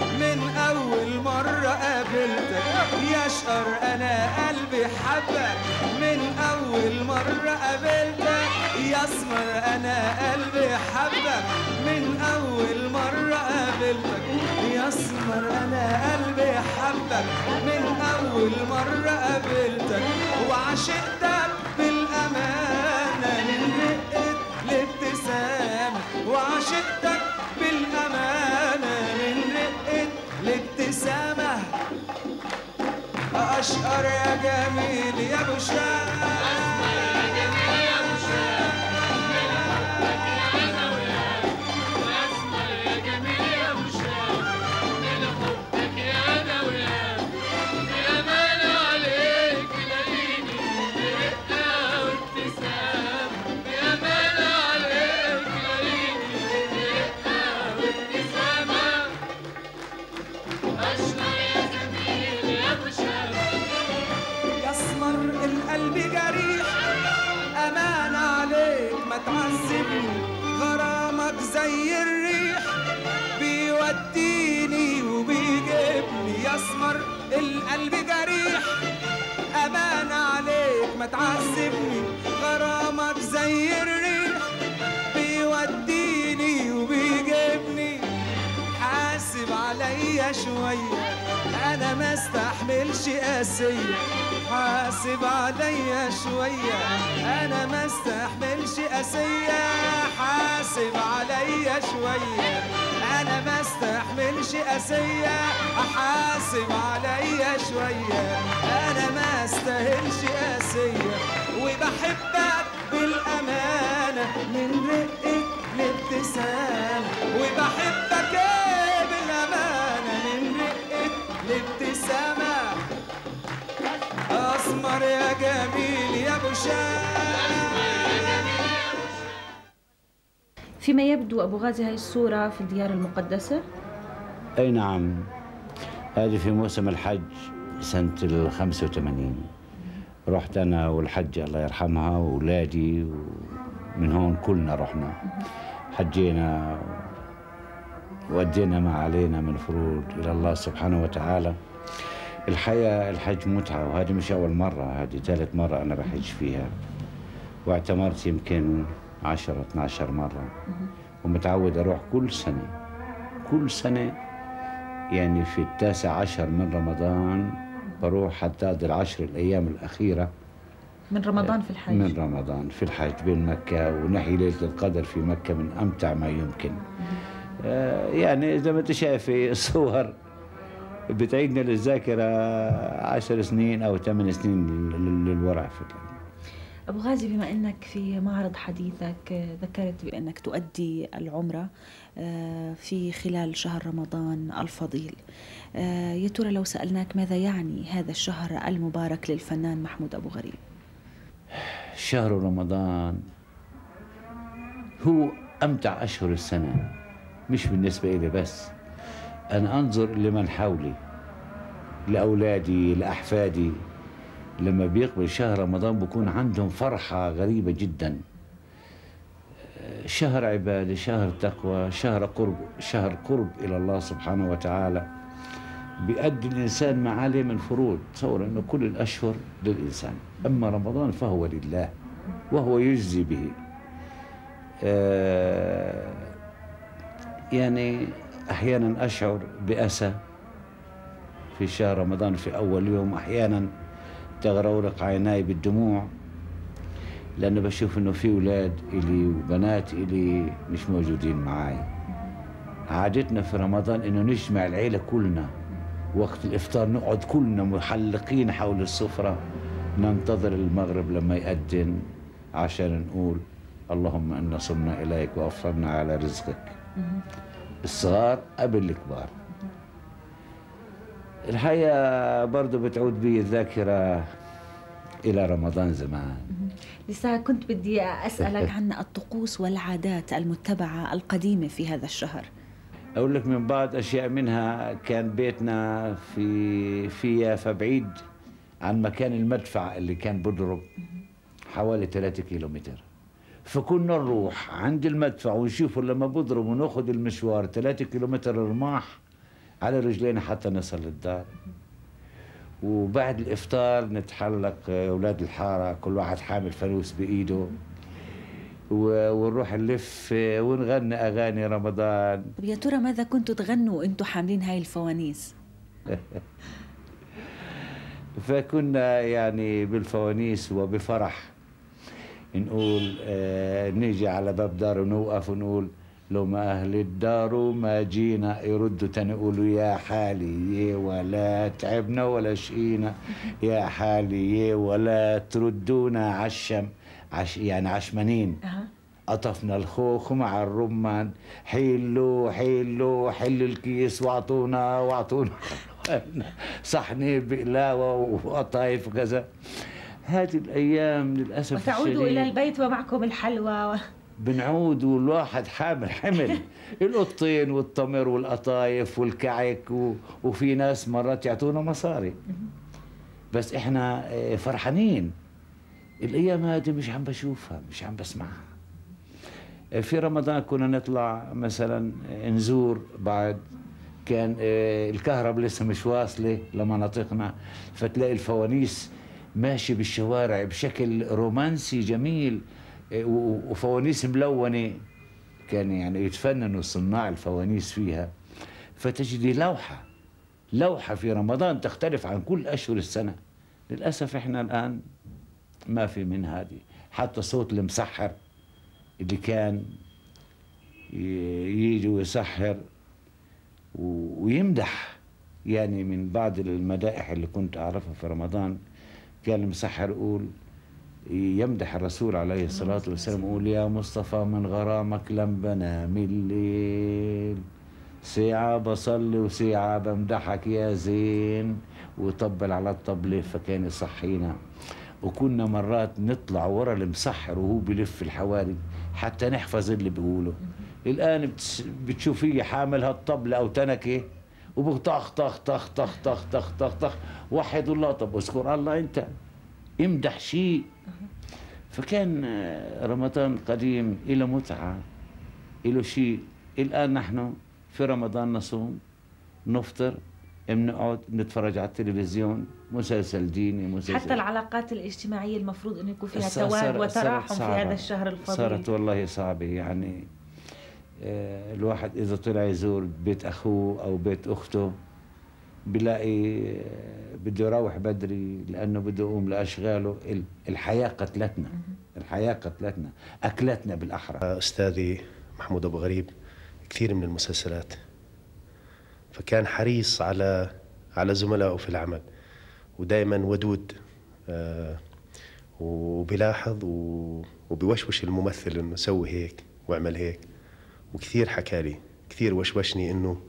مرة قابلتك يا شقر أنا قلبي حبك من أول مرة قابلتك يا اسمر أنا قلبي حبك من أول مرة قابلتك يا اسمر أنا قلبي حبك من أول مرة قابلتك وعشقتك اشقر يا جميل يا ابو شوية أنا ما استحملش قاسية حاسب عليا شوية أنا ما استحملش قاسية حاسب عليا شوية أنا ما استحملش قاسية حاسب عليا شوية أنا ما استاهلش قاسية وبحبك بالأمانة من رقة لابتسامة وبحبك لابتسامة أسمر يا جميل يا أبو فيما يبدو أبو غازي هاي الصورة في الديار المقدسة؟ أي نعم. هذه في موسم الحج سنة ال 85 رحت أنا والحجة الله يرحمها وأولادي ومن هون كلنا رحنا. حجينا وأدينا ما علينا من فروض إلى الله سبحانه وتعالى. الحقيقة الحج متعة وهذه مش أول مرة هذه ثالث مرة أنا بحج فيها. واعتمرت يمكن 10 12 مرة. ومتعود أروح كل سنة. كل سنة يعني في التاسع عشر من رمضان بروح حتى هذه العشر الأيام الأخيرة. من رمضان في الحج. من رمضان في الحج بين مكة ونحي ليلة القدر في مكة من أمتع ما يمكن. آه، يعني زي ما أنت شايف في صور بتعيدنا للذاكرة عشر سنين أو ثمان سنين لل- للوراء في أبو غازي بما أنك في معرض حديثك آه، ذكرت بأنك تؤدي العمرة آه، في خلال شهر رمضان الفضيل. آه، يا ترى لو سألناك ماذا يعني هذا الشهر المبارك للفنان محمود أبو غريب؟ شهر رمضان هو أمتع أشهر السنة مش بالنسبة إلي بس. أنا أنظر لمن حولي لأولادي لأحفادي. لما بيقبل شهر رمضان بكون عندهم فرحة غريبة جدا. شهر عبادة شهر تقوى شهر قرب شهر قرب إلى الله سبحانه وتعالى. بيؤدي الإنسان ما عليه من فروض تصور أنه كل الأشهر للإنسان. أما رمضان فهو لله وهو يجزي به. آه، يعني أحيانا أشعر بأسى في شهر رمضان في أول يوم أحيانا تغرورق عيناي بالدموع لأنه بشوف إنه في أولاد إلي وبنات إلي مش موجودين معاي. عادتنا في رمضان إنه نجمع العيلة كلنا وقت الإفطار نقعد كلنا محلقين حول السفرة ننتظر المغرب لما يأذن عشان نقول اللهم إنا صمنا إليك وأفطرنا على رزقك. الصغار قبل الكبار. الحقيقة برضو بتعود بي الذاكرة إلى رمضان زمان. لسه كنت بدي أسألك عن الطقوس والعادات المتبعة القديمة في هذا الشهر. أقول لك من بعض أشياء منها كان بيتنا في في يافا بعيد عن مكان المدفع اللي كان بضرب حوالي 3 كيلومتر. فكنا نروح عند المدفع ونشوفه لما بضرب وناخذ المشوار 3 كيلومتر رماح على رجلينا حتى نصل للدار وبعد الإفطار نتحلق أولاد الحارة كل واحد حامل فانوس بإيده. ونروح نلف ونغني أغاني رمضان. طب يا ترى ماذا كنتوا تغنوا وإنتوا حاملين هاي الفوانيس؟ فكنا يعني بالفوانيس وبفرح. نقول آه نيجي على باب دار ونوقف ونقول لو ما أهل الدار ما جينا يردوا تاني يقولوا يا حالي ولا تعبنا ولا شقينا يا حالي ولا تردونا عشم عش يعني عشمانين. قطفنا الخوخ مع الرمان حلوا حلوا حلوا الكيس واعطونا واعطونا. صحن بقلاوة وقطايف وكذا. هذه الأيام للأسف وتعودوا الشديد إلى البيت ومعكم الحلوى و... بنعود والواحد حامل حمل القطين والتمر والقطايف والكعك و... وفي ناس مرات يعطونا مصاري. بس إحنا آه، فرحانين. الأيام هذه مش عم بشوفها مش عم بسمعها. في رمضان كنا نطلع مثلا نزور بعد. كان آه، الكهرباء لسه مش واصلة لمناطقنا فتلاقي الفوانيس ماشي بالشوارع بشكل رومانسي جميل و- وفوانيس ملونة. كان يعني يتفننوا صناع الفوانيس فيها. فتجدي لوحة لوحة في رمضان تختلف عن كل أشهر السنة. للأسف إحنا الآن ما في من هذه. حتى صوت المسحر اللي كان يجي ويسحر ويمدح يعني من بعض المدائح اللي كنت أعرفها في رمضان. كان المسحر يقول يمدح الرسول عليه الصلاة والسلام يقول يا مصطفى من غرامك لم بنام الليل ساعة بصلي وساعة بمدحك يا زين. ويطبل على الطبلة فكان يصحينا. وكنا مرات نطلع ورا المسحر وهو بلف الحواري حتى نحفظ اللي بيقوله. الآن بتشوفيه حامل هالطبلة أو تنكة؟ وبطخ طخ طخ طخ طخ طخ طخ طخ وحد الله طب اذكر الله أنت. امدح شيء. فكان آه، رمضان القديم له متعة له شيء. الآن نحن في رمضان نصوم نفطر بنقعد نتفرج على التلفزيون. مسلسل ديني مسلسل. حتى العلاقات الاجتماعية المفروض أن يكون فيها صار- وتراحم في. هذا الشهر الفضيل صارت والله صعبة يعني. الواحد إذا طلع يزور بيت أخوه أو بيت أخته بلاقي آه، بده يروح بدري لأنه بده يقوم لأشغاله. ال- الحياة قتلتنا. الحياة قتلتنا. أكلتنا بالأحرى. أستاذي محمود أبو غريب كثير من المسلسلات. فكان حريص على على زملائه في العمل. ودائما ودود آه، وبيلاحظ و- وبيوشوش الممثل إنه سوي هيك واعمل هيك. وكثير حكى لي كثير وشوشني إنه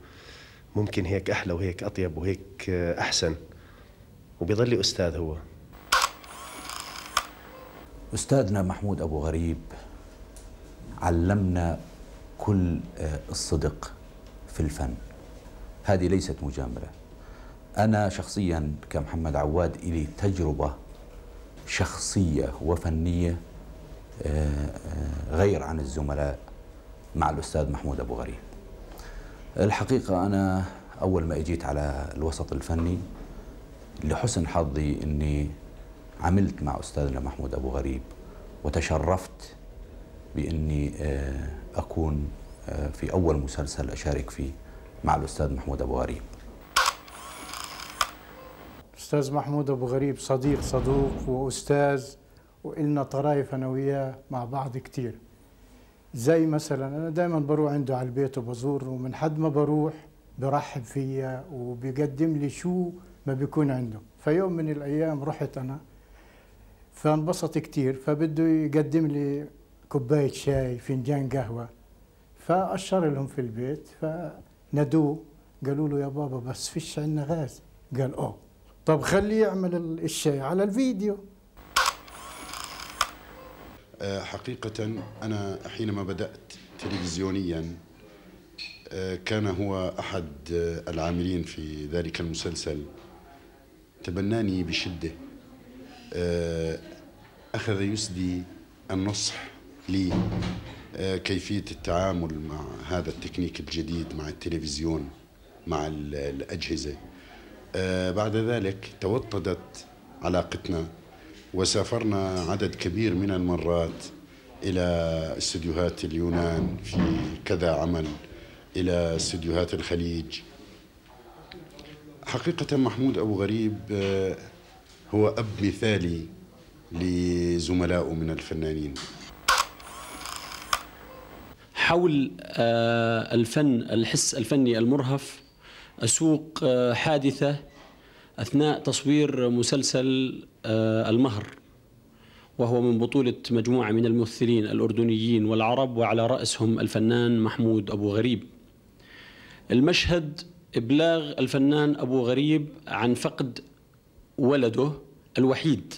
ممكن هيك أحلى وهيك أطيب وهيك أحسن وبيضل لي أستاذ هو. أستاذنا محمود أبو غريب علمنا كل آه، الصدق في الفن. هذه ليست مجاملة أنا شخصيا كمحمد عواد إلي تجربة شخصية وفنية آه، آه، غير عن الزملاء. مع الأستاذ محمود أبو غريب. الحقيقة أنا أول ما إجيت على الوسط الفني لحسن حظي أني عملت مع أستاذنا محمود أبو غريب وتشرفت بأني آه، أكون آه، في أول مسلسل أشارك فيه مع الأستاذ محمود أبو غريب. أستاذ محمود أبو غريب صديق صدوق وأستاذ وإلنا طرايف أنا وياه مع بعض كتير. زي مثلا أنا دائما بروح عنده على البيت وبزور ومن حد ما بروح برحب فيا وبيقدم لي شو ما بيكون عنده. فيوم من الأيام رحت أنا فانبسط كتير فبده يقدم لي كوباية شاي فنجان قهوة. فأشر لهم في البيت فندوه. قالوا له يا بابا بس فيش عندنا غاز. قال أوه. طب خليه يعمل ال- الشاي على الفيديو. حقيقة أنا حينما بدأت تلفزيونيا آه، كان هو أحد آه، العاملين في ذلك المسلسل. تبناني بشدة آه، أخذ يسدي النصح لي آه، كيفية التعامل مع هذا التكنيك الجديد مع التلفزيون مع ال- الأجهزة. آه، بعد ذلك توطدت علاقتنا وسافرنا عدد كبير من المرات إلى استديوهات اليونان في كذا عمل إلى استديوهات الخليج. حقيقة محمود أبو غريب آه، هو أب مثالي لزملائه من الفنانين. حول آه، الفن الحس الفني المرهف أسوق آه، حادثة أثناء تصوير مسلسل المهر وهو من بطولة مجموعة من الممثلين الأردنيين والعرب وعلى رأسهم الفنان محمود أبو غريب. المشهد إبلاغ الفنان أبو غريب عن فقد ولده الوحيد.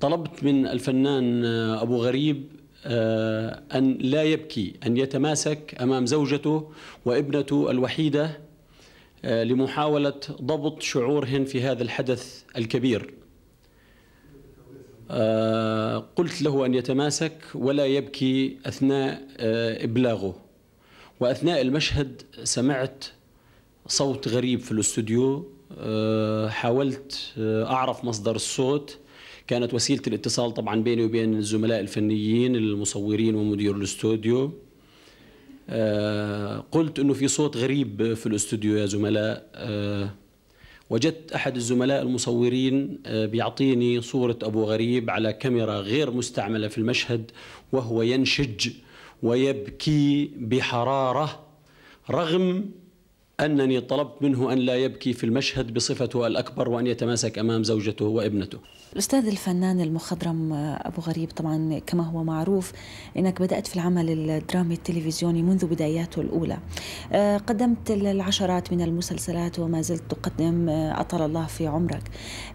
طلبت من الفنان آه، أبو غريب آه، أن لا يبكي أن يتماسك أمام زوجته وابنته الوحيدة آه، لمحاولة ضبط شعورهن في هذا الحدث الكبير. آه، قلت له أن يتماسك ولا يبكي أثناء آه، إبلاغه. وأثناء المشهد سمعت صوت غريب في الاستوديو. آه، حاولت آه، أعرف مصدر الصوت. كانت وسيلة الاتصال طبعا بيني وبين الزملاء الفنيين المصورين ومدير الاستوديو. آه، قلت إنه في صوت غريب في الاستوديو يا زملاء. آه، وجدت أحد الزملاء المصورين آه، بيعطيني صورة أبو غريب على كاميرا غير مستعملة في المشهد وهو ينشج ويبكي بحرارة رغم أنني طلبت منه أن لا يبكي في المشهد بصفته الأكبر وأن يتماسك أمام زوجته وابنته. الأستاذ الفنان المخضرم أبو غريب طبعا كما هو معروف أنك بدأت في العمل الدرامي التلفزيوني منذ بداياته الأولى. آه، قدمت العشرات من المسلسلات وما زلت تقدم آه، أطال الله في عمرك.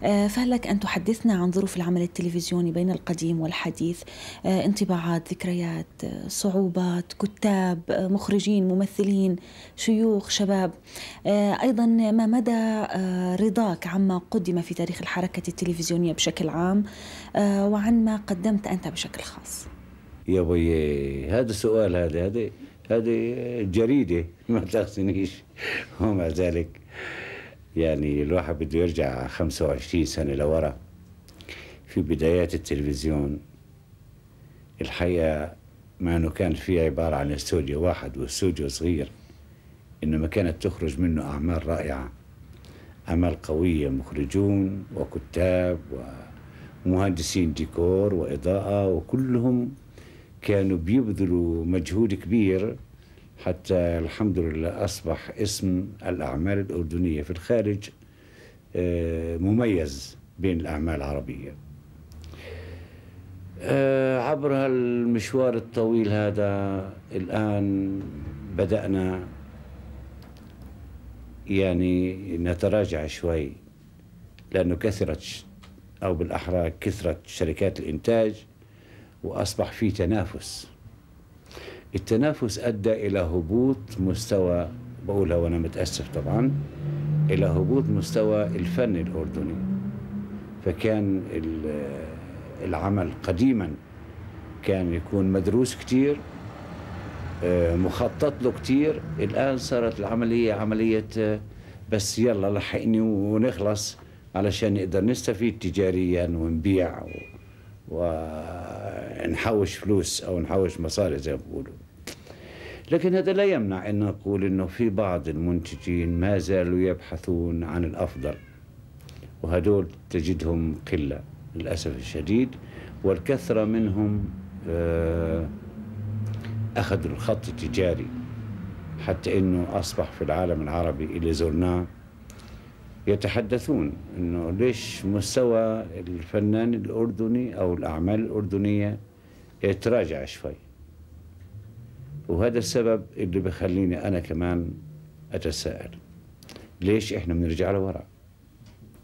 آه، فهل لك أن تحدثنا عن ظروف العمل التلفزيوني بين القديم والحديث؟ آه، انطباعات ذكريات آه، صعوبات كتاب آه، مخرجين ممثلين شيوخ شباب. آه، أيضا ما مدى آه، رضاك عما قدم في تاريخ الحركة التلفزيونية بشكل عام آه، وعن ما قدمت أنت بشكل خاص. يا بوي هذا سؤال هذا هذا هذه جريدة. ما تأخذنيش. ومع ذلك يعني الواحد بده يرجع 25 سنة لورا. في بدايات التلفزيون الحقيقة مع إنه كان في عبارة عن استوديو واحد واستوديو صغير إنما كانت تخرج منه أعمال رائعة. أعمال قوية مخرجون وكتاب ومهندسين ديكور وإضاءة وكلهم كانوا بيبذلوا مجهود كبير حتى الحمد لله أصبح اسم الأعمال الأردنية في الخارج آه، مميز بين الأعمال العربية. آه، عبر هالمشوار الطويل هذا الآن بدأنا يعني نتراجع شوي لأنه كثرت أو بالأحرى كثرت شركات الإنتاج وأصبح في تنافس. التنافس أدى إلى هبوط مستوى بقولها وأنا متأسف طبعا إلى هبوط مستوى الفن الأردني. فكان ال- العمل قديما كان يكون مدروس كتير آه، مخطط له كتير. الآن صارت العملية عملية آه، بس يلا لحقني ونخلص علشان نقدر نستفيد تجاريا ونبيع و... ونحوش فلوس أو نحوش مصاري زي ما بيقولوا. لكن هذا لا يمنع أن نقول إنه في بعض المنتجين ما زالوا يبحثون عن الأفضل وهدول تجدهم قلة للأسف الشديد والكثرة منهم آه، اخذوا الخط التجاري حتى إنه أصبح في العالم العربي اللي زرناه يتحدثون إنه ليش مستوى الفنان الأردني أو الأعمال الأردنية يتراجع شوي. وهذا السبب اللي بخليني أنا كمان أتساءل. ليش إحنا بنرجع لورا؟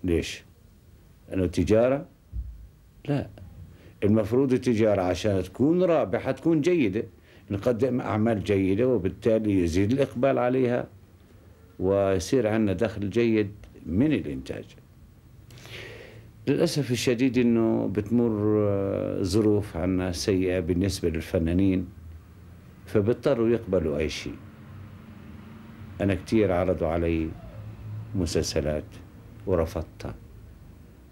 ليش؟ لأنه التجارة؟ لا. المفروض التجارة عشان تكون رابحة تكون جيدة. نقدم أعمال جيدة وبالتالي يزيد الإقبال عليها ويصير عندنا دخل جيد من الإنتاج. للأسف الشديد أنه بتمر آه، ظروف عنا سيئة بالنسبة للفنانين فبيضطروا يقبلوا أي شيء. أنا كتير عرضوا علي مسلسلات ورفضتها.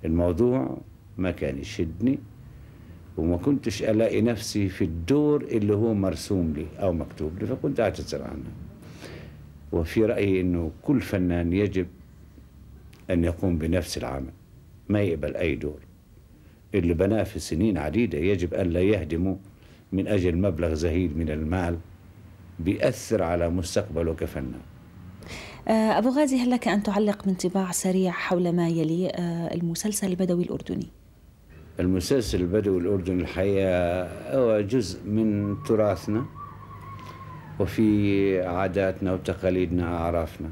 الموضوع ما كان يشدني. وما كنتش ألاقي نفسي في الدور اللي هو مرسوم لي أو مكتوب لي فكنت أعتذر عنه. وفي رأيي أنه كل فنان يجب أن يقوم بنفس العمل ما يقبل أي دور. اللي بناه في سنين عديدة يجب أن لا يهدمه من أجل مبلغ زهيد من المال بيأثر على مستقبله كفنان. آه، أبو غازي هل لك أن تعلق بانطباع سريع حول ما يلي آه، المسلسل البدوي الأردني؟ المسلسل البدوي الأردني الحقيقة هو جزء من تراثنا وفي عاداتنا وتقاليدنا أعرافنا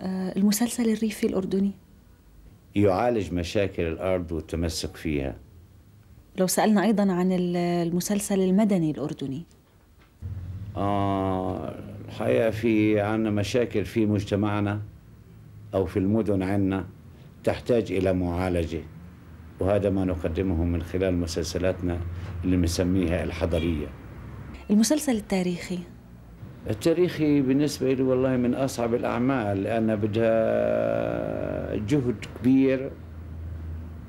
آه، المسلسل الريفي الأردني. يعالج مشاكل الأرض والتمسك فيها. لو سألنا أيضا عن ال- المسلسل المدني الأردني. آه الحقيقة في عنا مشاكل في مجتمعنا أو في المدن عنا تحتاج إلى معالجة. وهذا ما نقدمه من خلال مسلسلاتنا اللي بنسميها الحضرية. المسلسل التاريخي؟ التاريخي بالنسبة لي والله من أصعب الأعمال لأن بدها جهد كبير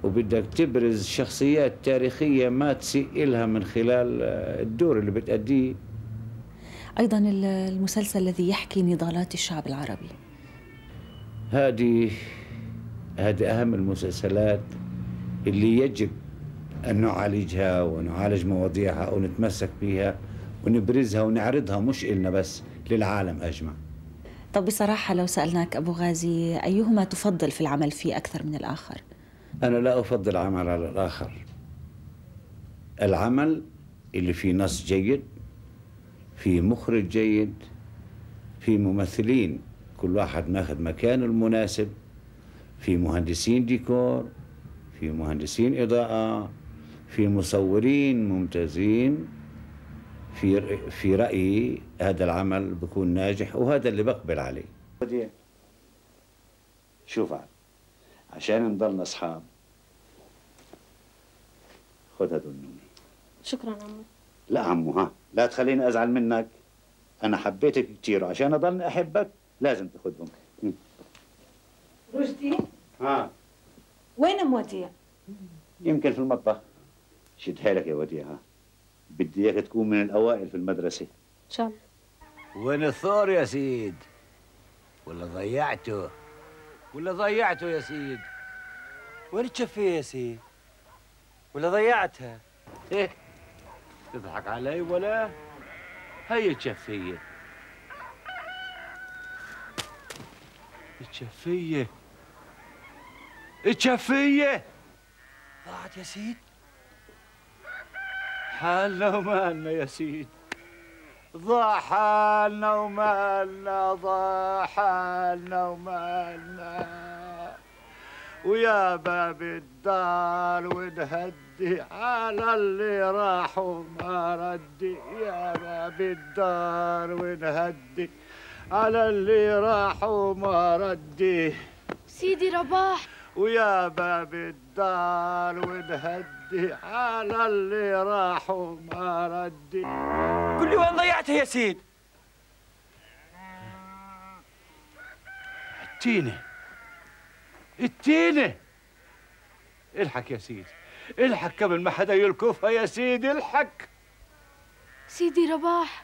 وبدك تبرز شخصيات تاريخية ما تسيء إلها من خلال الدور اللي بتأديه. أيضا المسلسل الذي يحكي نضالات الشعب العربي. هذه هذه أهم المسلسلات. اللي يجب أن نعالجها ونعالج مواضيعها ونتمسك بها ونبرزها ونعرضها مش إلنا بس للعالم أجمع طب بصراحة لو سألناك أبو غازي أيهما تفضل في العمل فيه أكثر من الآخر؟ أنا لا أفضل عمل على الآخر العمل اللي فيه نص جيد فيه مخرج جيد فيه ممثلين كل واحد ناخذ مكانه المناسب في مهندسين ديكور في مهندسين إضاءة في مصورين ممتازين في في رأيي هذا العمل بكون ناجح وهذا اللي بقبل عليه. شوف عاد عشان نضلنا أصحاب خذ هدول النومي شكرا عمو. لا عمو ها لا تخليني أزعل منك. أنا حبيتك كثير وعشان أضلني أحبك لازم تأخذهم. رشدي؟ ها. وين موديع؟ يمكن في المطبخ. شد حيلك يا وديع ها؟ بدي إياك تكون من الأوائل في المدرسة. إن شاء الله. وين الثور يا سيد؟ ولا ضيعته؟ ولا ضيعته يا سيد؟ وين تشفيه يا سيد؟ ولا ضيعتها؟ إيه تضحك علي ولا؟ هي تشفيه تشفيه تشفيه ضاعت يا سيد. حالنا ومالنا يا سيد. ضاع حالنا ومالنا ضاع حالنا ومالنا. ويا باب الدار ونهدي على اللي راح وما ردي. يا باب الدار ونهدي على اللي راح وما ردي. سيدي رباح ويا باب الدار ونهدي على اللي راح وما ردي. قل لي وين ضيعتها يا سيد؟ التينة التينة الحق يا سيد الحق قبل ما حدا يلكفها يا سيد الحق سيدي رباح.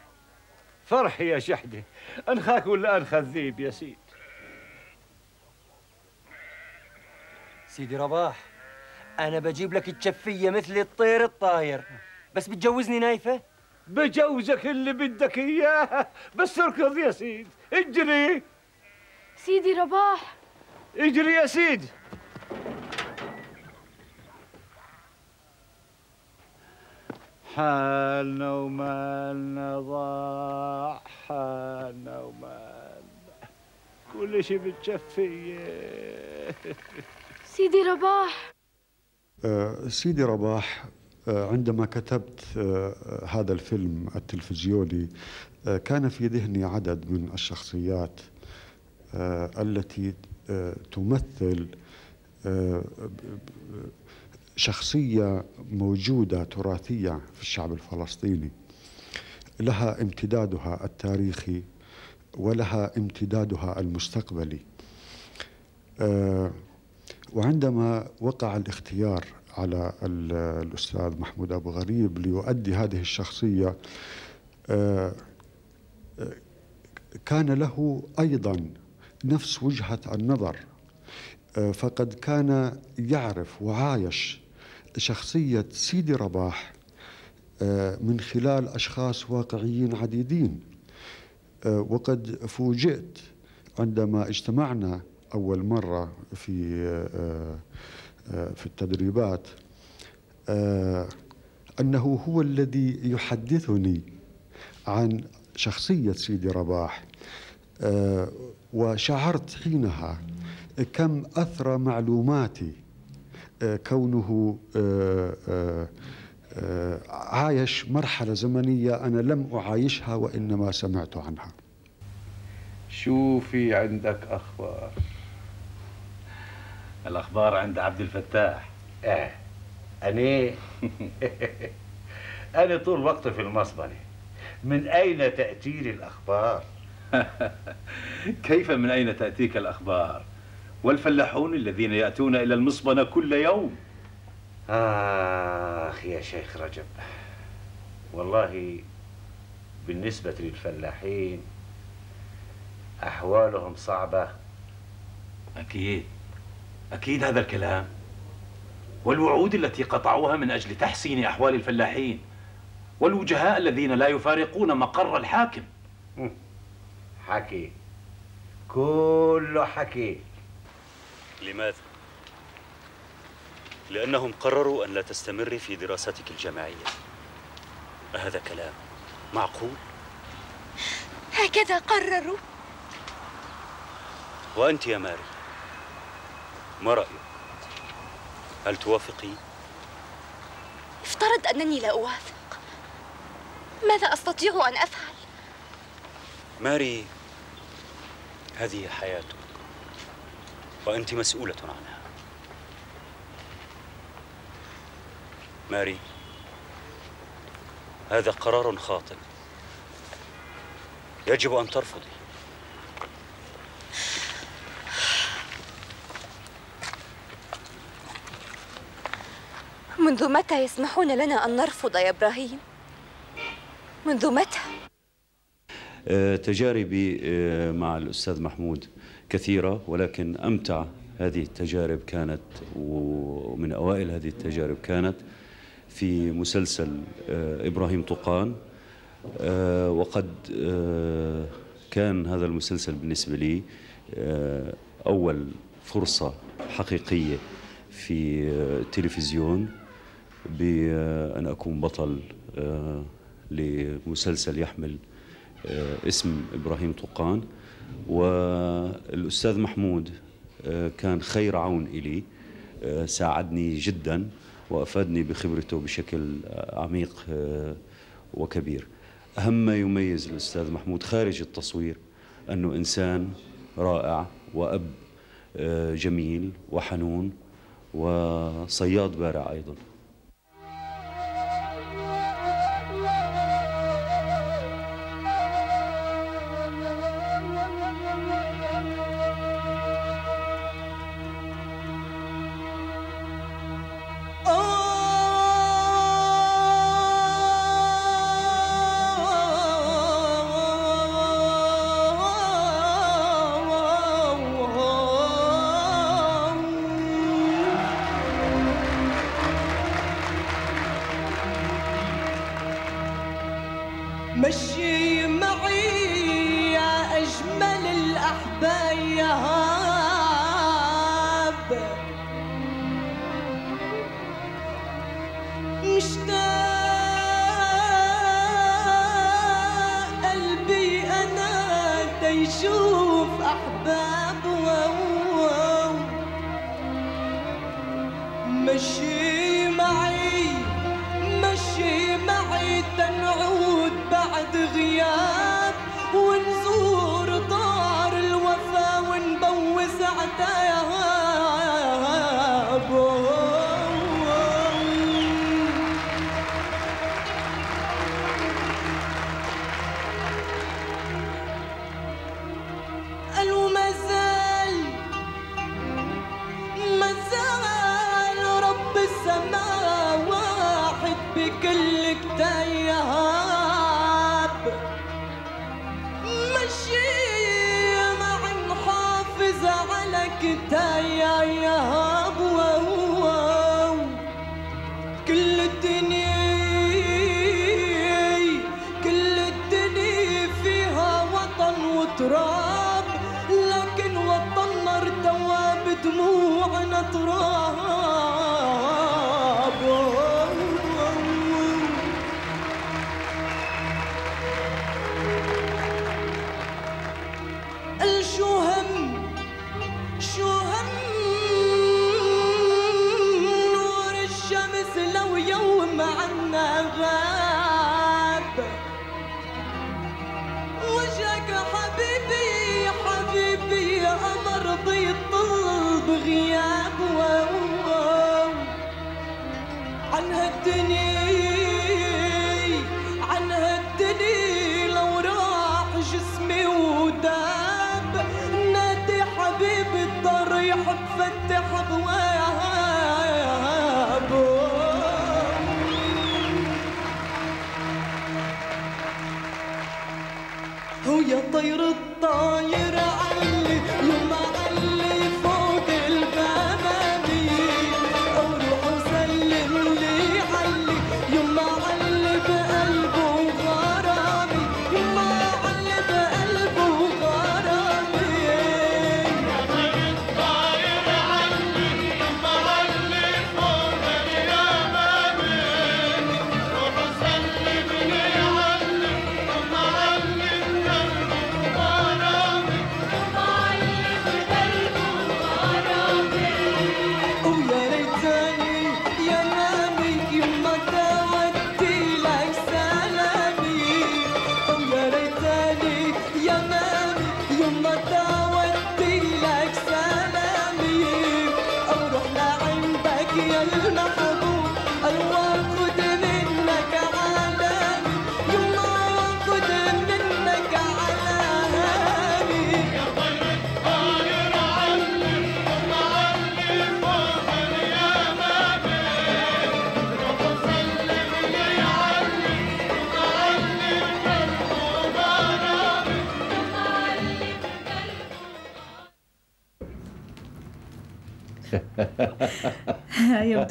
فرحي يا شحدة أنخاك ولا أنخى الذيب يا سيد سيدي رباح أنا بجيب لك الجفية مثل الطير الطاير بس بتجوزني نايفة؟ بجوزك اللي بدك إياه بس اركض يا سيد اجري. سيدي رباح. اجري يا سيد. حالنا ومالنا ضاع حالنا ومالنا كل شي بالجفية سيدي رباح. آه، سيدي رباح آه، عندما كتبت آه، هذا الفيلم التلفزيوني كان في ذهني عدد من الشخصيات التي تمثل شخصية موجودة تراثية في الشعب الفلسطيني. لها امتدادها التاريخي ولها امتدادها المستقبلي. وعندما وقع الاختيار على ال- الأستاذ محمود أبو غريب ليؤدي هذه الشخصية آه، آه، كان له أيضا نفس وجهة النظر آه، فقد كان يعرف وعايش شخصية سيدي رباح من خلال أشخاص واقعيين عديدين وقد فوجئت عندما اجتمعنا أول مرة في آه، آه، في التدريبات. آه، أنه هو الذي يحدثني عن شخصية سيدي رباح. وشعرت حينها كم أثرى معلوماتي. كونه عايش مرحلة زمنية أنا لم أعايشها وإنما سمعت عنها. شو في عندك أخبار؟ الأخبار عند عبد الفتاح. إيه أنا أنا طول وقتي في المصبنة من أين تأتيني الأخبار؟ كيف من أين تأتيك الأخبار؟ والفلاحون الذين يأتون إلى المصبنة كل يوم. آخ يا شيخ رجب. والله بالنسبة للفلاحين أحوالهم صعبة. أكيد. أكيد هذا الكلام. والوعود التي قطعوها من أجل تحسين أحوال الفلاحين والوجهاء الذين لا يفارقون مقر الحاكم. حكي. كله حكي. لماذا؟ لأنهم قرروا أن لا تستمري في دراستك الجامعية أهذا كلام معقول؟ هكذا قرروا. وأنت يا ماري. ما رأيك؟ هل توافقي؟ افترض أنني لا أوافق ماذا أستطيع أن أفعل؟ ماري هذه حياتك وأنت مسؤولة عنها ماري هذا قرار خاطئ يجب أن ترفضي منذ متى يسمحون لنا أن نرفض يا إبراهيم؟ منذ متى؟ آه، تجاربي آه، مع الأستاذ محمود كثيرة ولكن أمتع هذه التجارب كانت ومن أوائل هذه التجارب كانت في مسلسل آه، إبراهيم طقان وقد كان هذا المسلسل بالنسبة لي أول فرصة حقيقية في التلفزيون بأن أكون بطل آه، لمسلسل يحمل آه، اسم إبراهيم طقان والأستاذ محمود آه، كان خير عون إلي ساعدني جدا وأفادني بخبرته بشكل عميق وكبير. أهم ما يميز الأستاذ محمود خارج التصوير أنه إنسان رائع وأب جميل وحنون وصياد بارع أيضاً.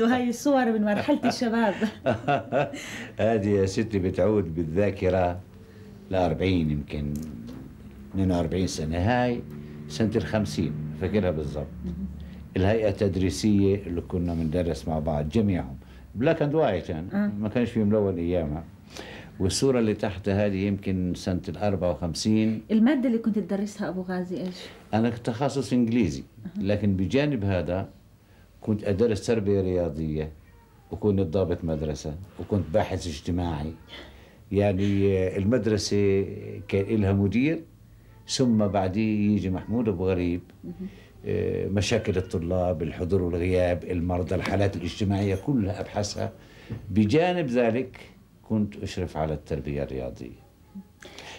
يبدو هاي الصور من مرحلة الشباب. هذه يا ستي بتعود بالذاكرة ل 40 يمكن 42 سنة. هاي سنة الخمسين فاكرها بالضبط. الهيئة التدريسية اللي كنا بندرس مع بعض جميعهم. black and white يعني آه. ما كانش في ملون أيامها. والصورة اللي تحتها هذه يمكن سنة ال 54 المادة اللي كنت تدرسها أبو غازي إيش؟ أنا تخصص إنجليزي لكن بجانب هذا كنت أدرس تربية رياضية وكنت ضابط مدرسة وكنت باحث اجتماعي. يعني آه، المدرسة كان لها مدير ثم بعديه يجي محمود أبو غريب. آه، مشاكل الطلاب الحضور والغياب المرضى الحالات الاجتماعية كلها أبحثها بجانب ذلك كنت أشرف على التربية الرياضية.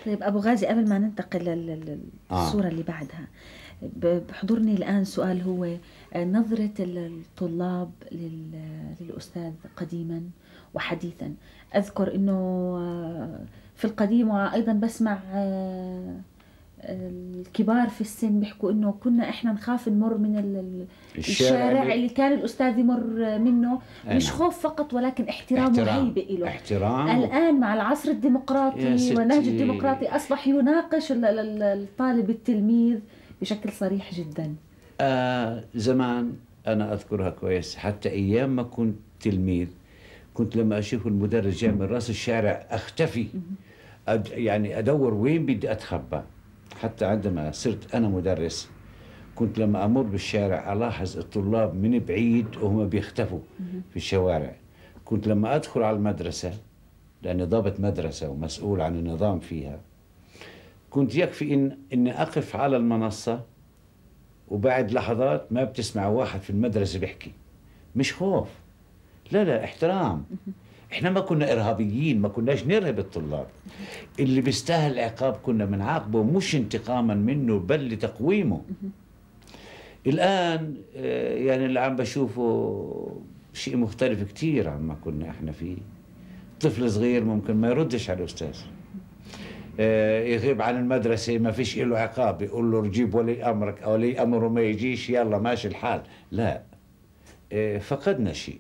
طيب أبو غازي قبل ما ننتقل آه. للصورة اللي بعدها بحضرني الآن سؤال هو آه، نظرة ال- الطلاب لل- للأستاذ قديما وحديثا أذكر أنه آه، في القديم وأيضا بسمع آه، الكبار في السن بيحكوا إنه كنا إحنا نخاف نمر من ال- ال- الشارع الشارع اللي- كان الأستاذ يمر منه أي مش. خوف فقط ولكن احترام, احترام. وهيبة له احترام. الآن مع العصر الديمقراطي. والنهج الديمقراطي أصبح يناقش ال- ال- الطالب التلميذ بشكل صريح جدا آه زمان أنا أذكرها كويس حتى أيام ما كنت تلميذ كنت لما أشوف المدرس جاي من رأس الشارع أختفي. أد يعني أدور وين بدي أتخبى. حتى عندما صرت أنا مدرس كنت لما أمر بالشارع ألاحظ الطلاب من بعيد وهم بيختفوا في الشوارع. كنت لما أدخل على المدرسة لأني ضابط مدرسة ومسؤول عن النظام فيها كنت يكفي إن إني أقف على المنصة وبعد لحظات ما بتسمع واحد في المدرسة بيحكي. مش خوف. لا لا احترام. إحنا ما كنا إرهابيين ما كناش نرهب الطلاب. اللي بيستاهل عقاب كنا بنعاقبه مش انتقاما منه بل لتقويمه. الآن آه، يعني اللي عم بشوفه شيء مختلف كتير عما كنا إحنا فيه. طفل صغير ممكن ما يردش على الأستاذ. يغيب عن المدرسة ما فيش له عقاب يقول له جيب ولي أمرك أو ولي أمره ما يجيش يلا ماشي الحال. لا. آه، فقدنا شيء.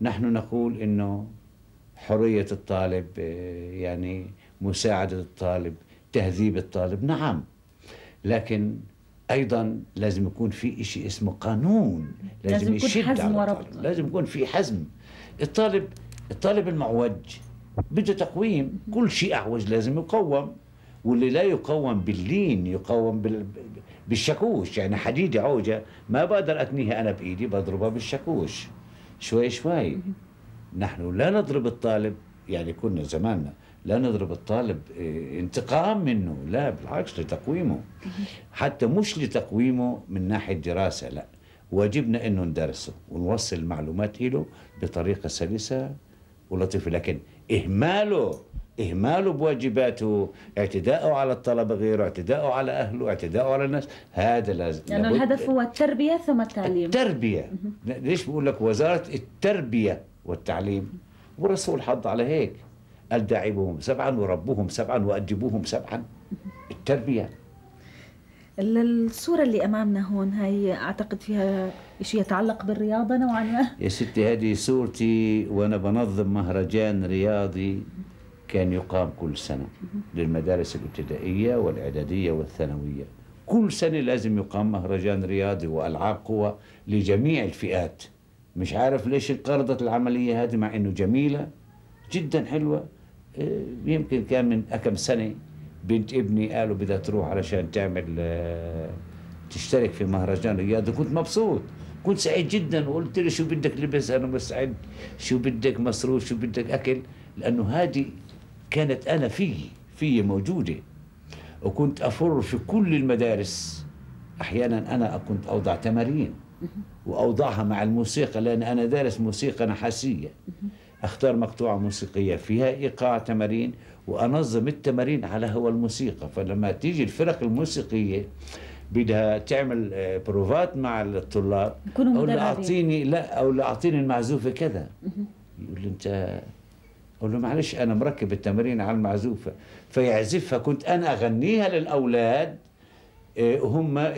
نحن نقول إنه حرية الطالب آه، يعني مساعدة الطالب تهذيب الطالب. نعم. لكن أيضا لازم يكون في شيء اسمه قانون. لازم يكون يشد حزم على. الطالب. لازم يكون في حزم. الطالب الطالب المعوج بده تقويم كل شيء أعوج لازم يقوم. واللي لا يقوم باللين يقوم بال... بالشاكوش. يعني حديدة عوجة ما بقدر أتنيها أنا بإيدي بضربها بالشاكوش. شوي شوي. نحن لا نضرب الطالب يعني كنا زماننا لا نضرب الطالب إيه، انتقام منه. لا بالعكس لتقويمه. حتى مش لتقويمه من ناحية دراسة لا. واجبنا إنه ندرسه ونوصل المعلومات له بطريقة سلسة ولطيفة. لكن إهماله إهماله بواجباته اعتداءه على الطلبة غيره اعتداءه على أهله اعتداءه على الناس. هذا لازم لأنه لابد- الهدف هو التربية ثم التعليم. التربية. ليش بقول لك وزارة التربية والتعليم؟ والرسول حض على هيك. قال داعبوهم سبعا وربوهم سبعا وأدبوهم سبعا. التربية. ال- الصورة اللي أمامنا هون هاي أعتقد فيها شيء يتعلق بالرياضة نوعا ما؟ يا ستي هذه صورتي وأنا بنظم مهرجان رياضي كان يقام كل سنة للمدارس الابتدائية والإعدادية والثانوية. كل سنة لازم يقام مهرجان رياضي وألعاب قوى لجميع الفئات. مش عارف ليش انقرضت العملية هذه مع إنه جميلة جدا حلوة. آه، يمكن كان من كم سنة بنت ابني قالوا بدها تروح علشان تعمل آه، تشترك في مهرجان رياضي. كنت مبسوط. كنت سعيد جدا. وقلت له شو بدك لبس؟ أنا مستعد شو بدك مصروف؟ شو بدك أكل؟ لأنه هذه كانت أنا في في موجودة. وكنت أفر في كل المدارس. أحيانا أنا كنت أوضع تمارين. وأوضعها مع الموسيقى لأن أنا دارس موسيقى نحاسية. أختار مقطوعة موسيقية فيها إيقاع تمارين وأنظم التمارين على هو الموسيقى. فلما تيجي الفرق الموسيقية بدها تعمل آه، بروفات مع الطلاب. يكونوا أو لا. أعطيني لا أو لا أعطيني المعزوفه كذا. يقول لي انت أقول له معلش أنا مركب التمارين على المعزوفه فيعزفها. كنت أنا أغنيها للأولاد آه، هم آه،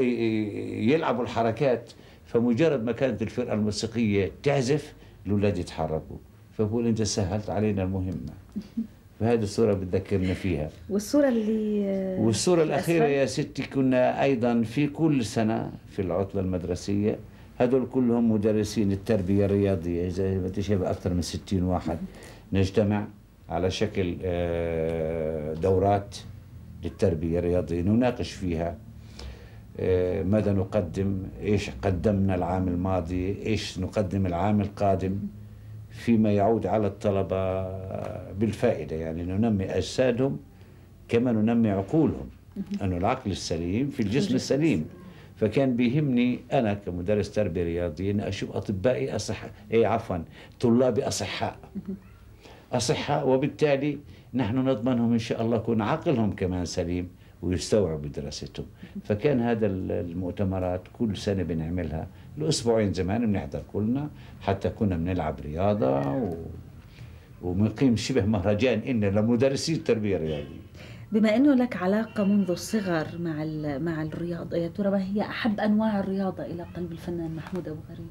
يلعبوا الحركات. فمجرد ما كانت الفرقة الموسيقية تعزف الأولاد يتحركوا. فبقول أنت سهلت علينا المهمة. فهذه الصورة بتذكرنا فيها. والصورة اللي والصورة الأخيرة؟ يا ستي كنا أيضا في كل سنة في العطلة المدرسية هذول كلهم مدرسين التربية الرياضية زي ما تشابه أكثر من ستين واحد. نجتمع على شكل آه، دورات للتربية الرياضية نناقش فيها آه، ماذا نقدم إيش قدمنا العام الماضي إيش نقدم العام القادم. فيما يعود على الطلبة بالفائدة يعني ننمي أجسادهم كما ننمي عقولهم. أنه العقل السليم في الجسم السليم. فكان بيهمني أنا كمدرس تربية رياضية أن أشوف أطبائي أصحاء إيه عفوا طلابي أصحاء. أصحاء وبالتالي نحن نضمنهم إن شاء الله يكون عقلهم كمان سليم ويستوعبوا دراستهم. فكان هذا ال- المؤتمرات كل سنة بنعملها. الأسبوعين زمان بنحضر كلنا حتى كنا بنلعب رياضة و... وبنقيم شبه مهرجان إن لمدرسي التربية الرياضية. بما إنه لك علاقة منذ الصغر مع مع الرياضة يا ترى ما هي أحب أنواع الرياضة إلى قلب الفنان محمود أبو غريب؟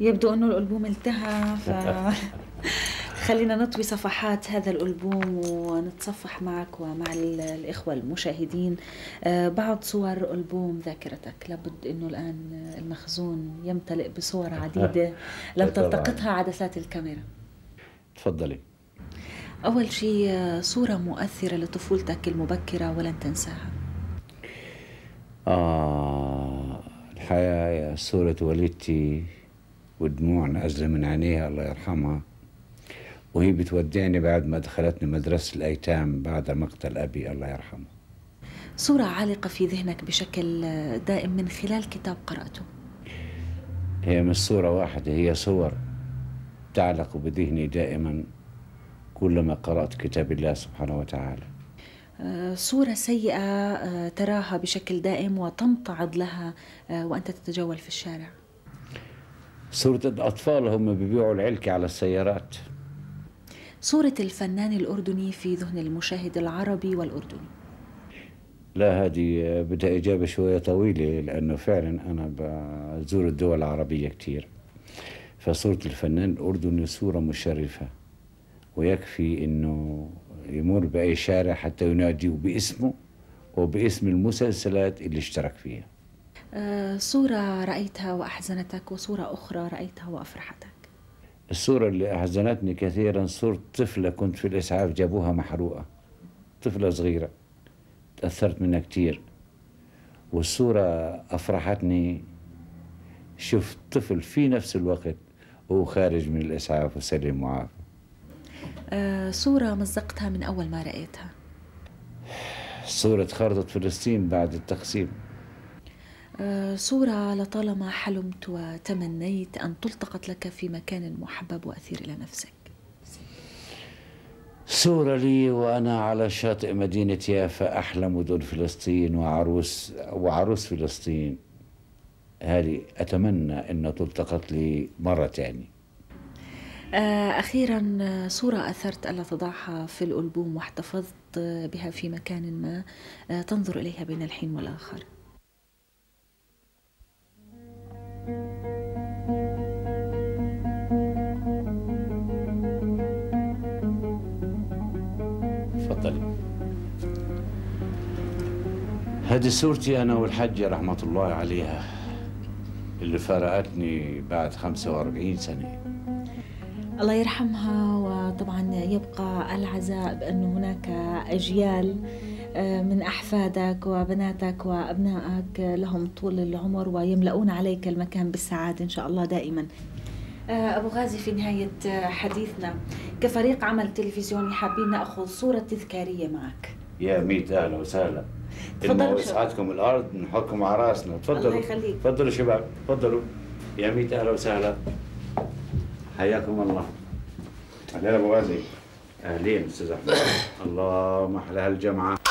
يبدو أنه الألبوم انتهى ف خلينا نطوي صفحات هذا الألبوم ونتصفح معك ومع ال- الإخوة المشاهدين. آه، بعض صور ألبوم ذاكرتك. لابد أنه الآن المخزون يمتلئ بصور عديدة لم. تلتقطها عدسات الكاميرا. تفضلي. أول شيء صورة مؤثرة لطفولتك المبكرة ولن تنساها. آه الحياة يا صورة والدتي ودموع نازلة من عينيها الله يرحمها. وهي بتودعني بعد ما دخلتني مدرسة الأيتام بعد مقتل أبي الله يرحمه. صورة عالقة في ذهنك بشكل دائم من خلال كتاب قرأته. هي مش صورة واحدة هي صور تعلق بذهني دائما كلما قرأت كتاب الله سبحانه وتعالى. آه، صورة سيئة آه، تراها بشكل دائم وتمتعض لها آه، وأنت تتجول في الشارع. صورة الأطفال هم بيبيعوا العلكة على السيارات. صورة الفنان الأردني في ذهن المشاهد العربي والأردني. لا هذه بدها إجابة شوية طويلة لأنه فعلا أنا بزور الدول العربية كتير. فصورة الفنان الأردني صورة مشرفة ويكفي أنه يمر بأي شارع حتى ينادي باسمه وباسم المسلسلات اللي اشترك فيها. صورة رأيتها وأحزنتك وصورة أخرى رأيتها وأفرحتك. الصورة اللي أحزنتني كثيرا صورة طفلة كنت في الإسعاف جابوها محروقة. طفلة صغيرة تأثرت منها كتير والصورة أفرحتني شفت طفل في نفس الوقت وهو خارج من الإسعاف وسلم وعافى آه، صورة مزقتها من أول ما رأيتها. صورة خارطة فلسطين بعد التقسيم. آه، صورة لطالما حلمت وتمنيت أن تلتقط لك في مكان محبب وأثير إلى نفسك. صورة لي وأنا على شاطئ مدينة يافا أحلى مدن فلسطين وعروس وعروس فلسطين. هذه أتمنى أن تلتقط لي مرة تانية. آه، أخيرا آه، صورة أثرت ألا تضعها في الألبوم واحتفظت آه، بها في مكان ما آه، تنظر إليها بين الحين والآخر. تفضلي. هذه صورتي أنا والحجة رحمة الله عليها اللي فارقتني بعد 45 سنة. الله يرحمها وطبعا يبقى العزاء بأن هناك أجيال من أحفادك وبناتك وأبنائك لهم طول العمر ويملؤون عليك المكان بالسعادة إن شاء الله دائما. آه، أبو غازي في نهاية آه، حديثنا كفريق عمل تلفزيوني حابين نأخذ صورة تذكارية معك. يا ميت أهلا وسهلا. تفضلوا. يسعدكم الأرض نحطكم على رأسنا. تفضلوا. الله يخليك. تفضلوا شباب. تفضلوا. يا ميت أهلا وسهلا. حياكم الله. أهلا أبو غازي. أهلين أستاذ أحمد. الله ما أحلى هالجمعة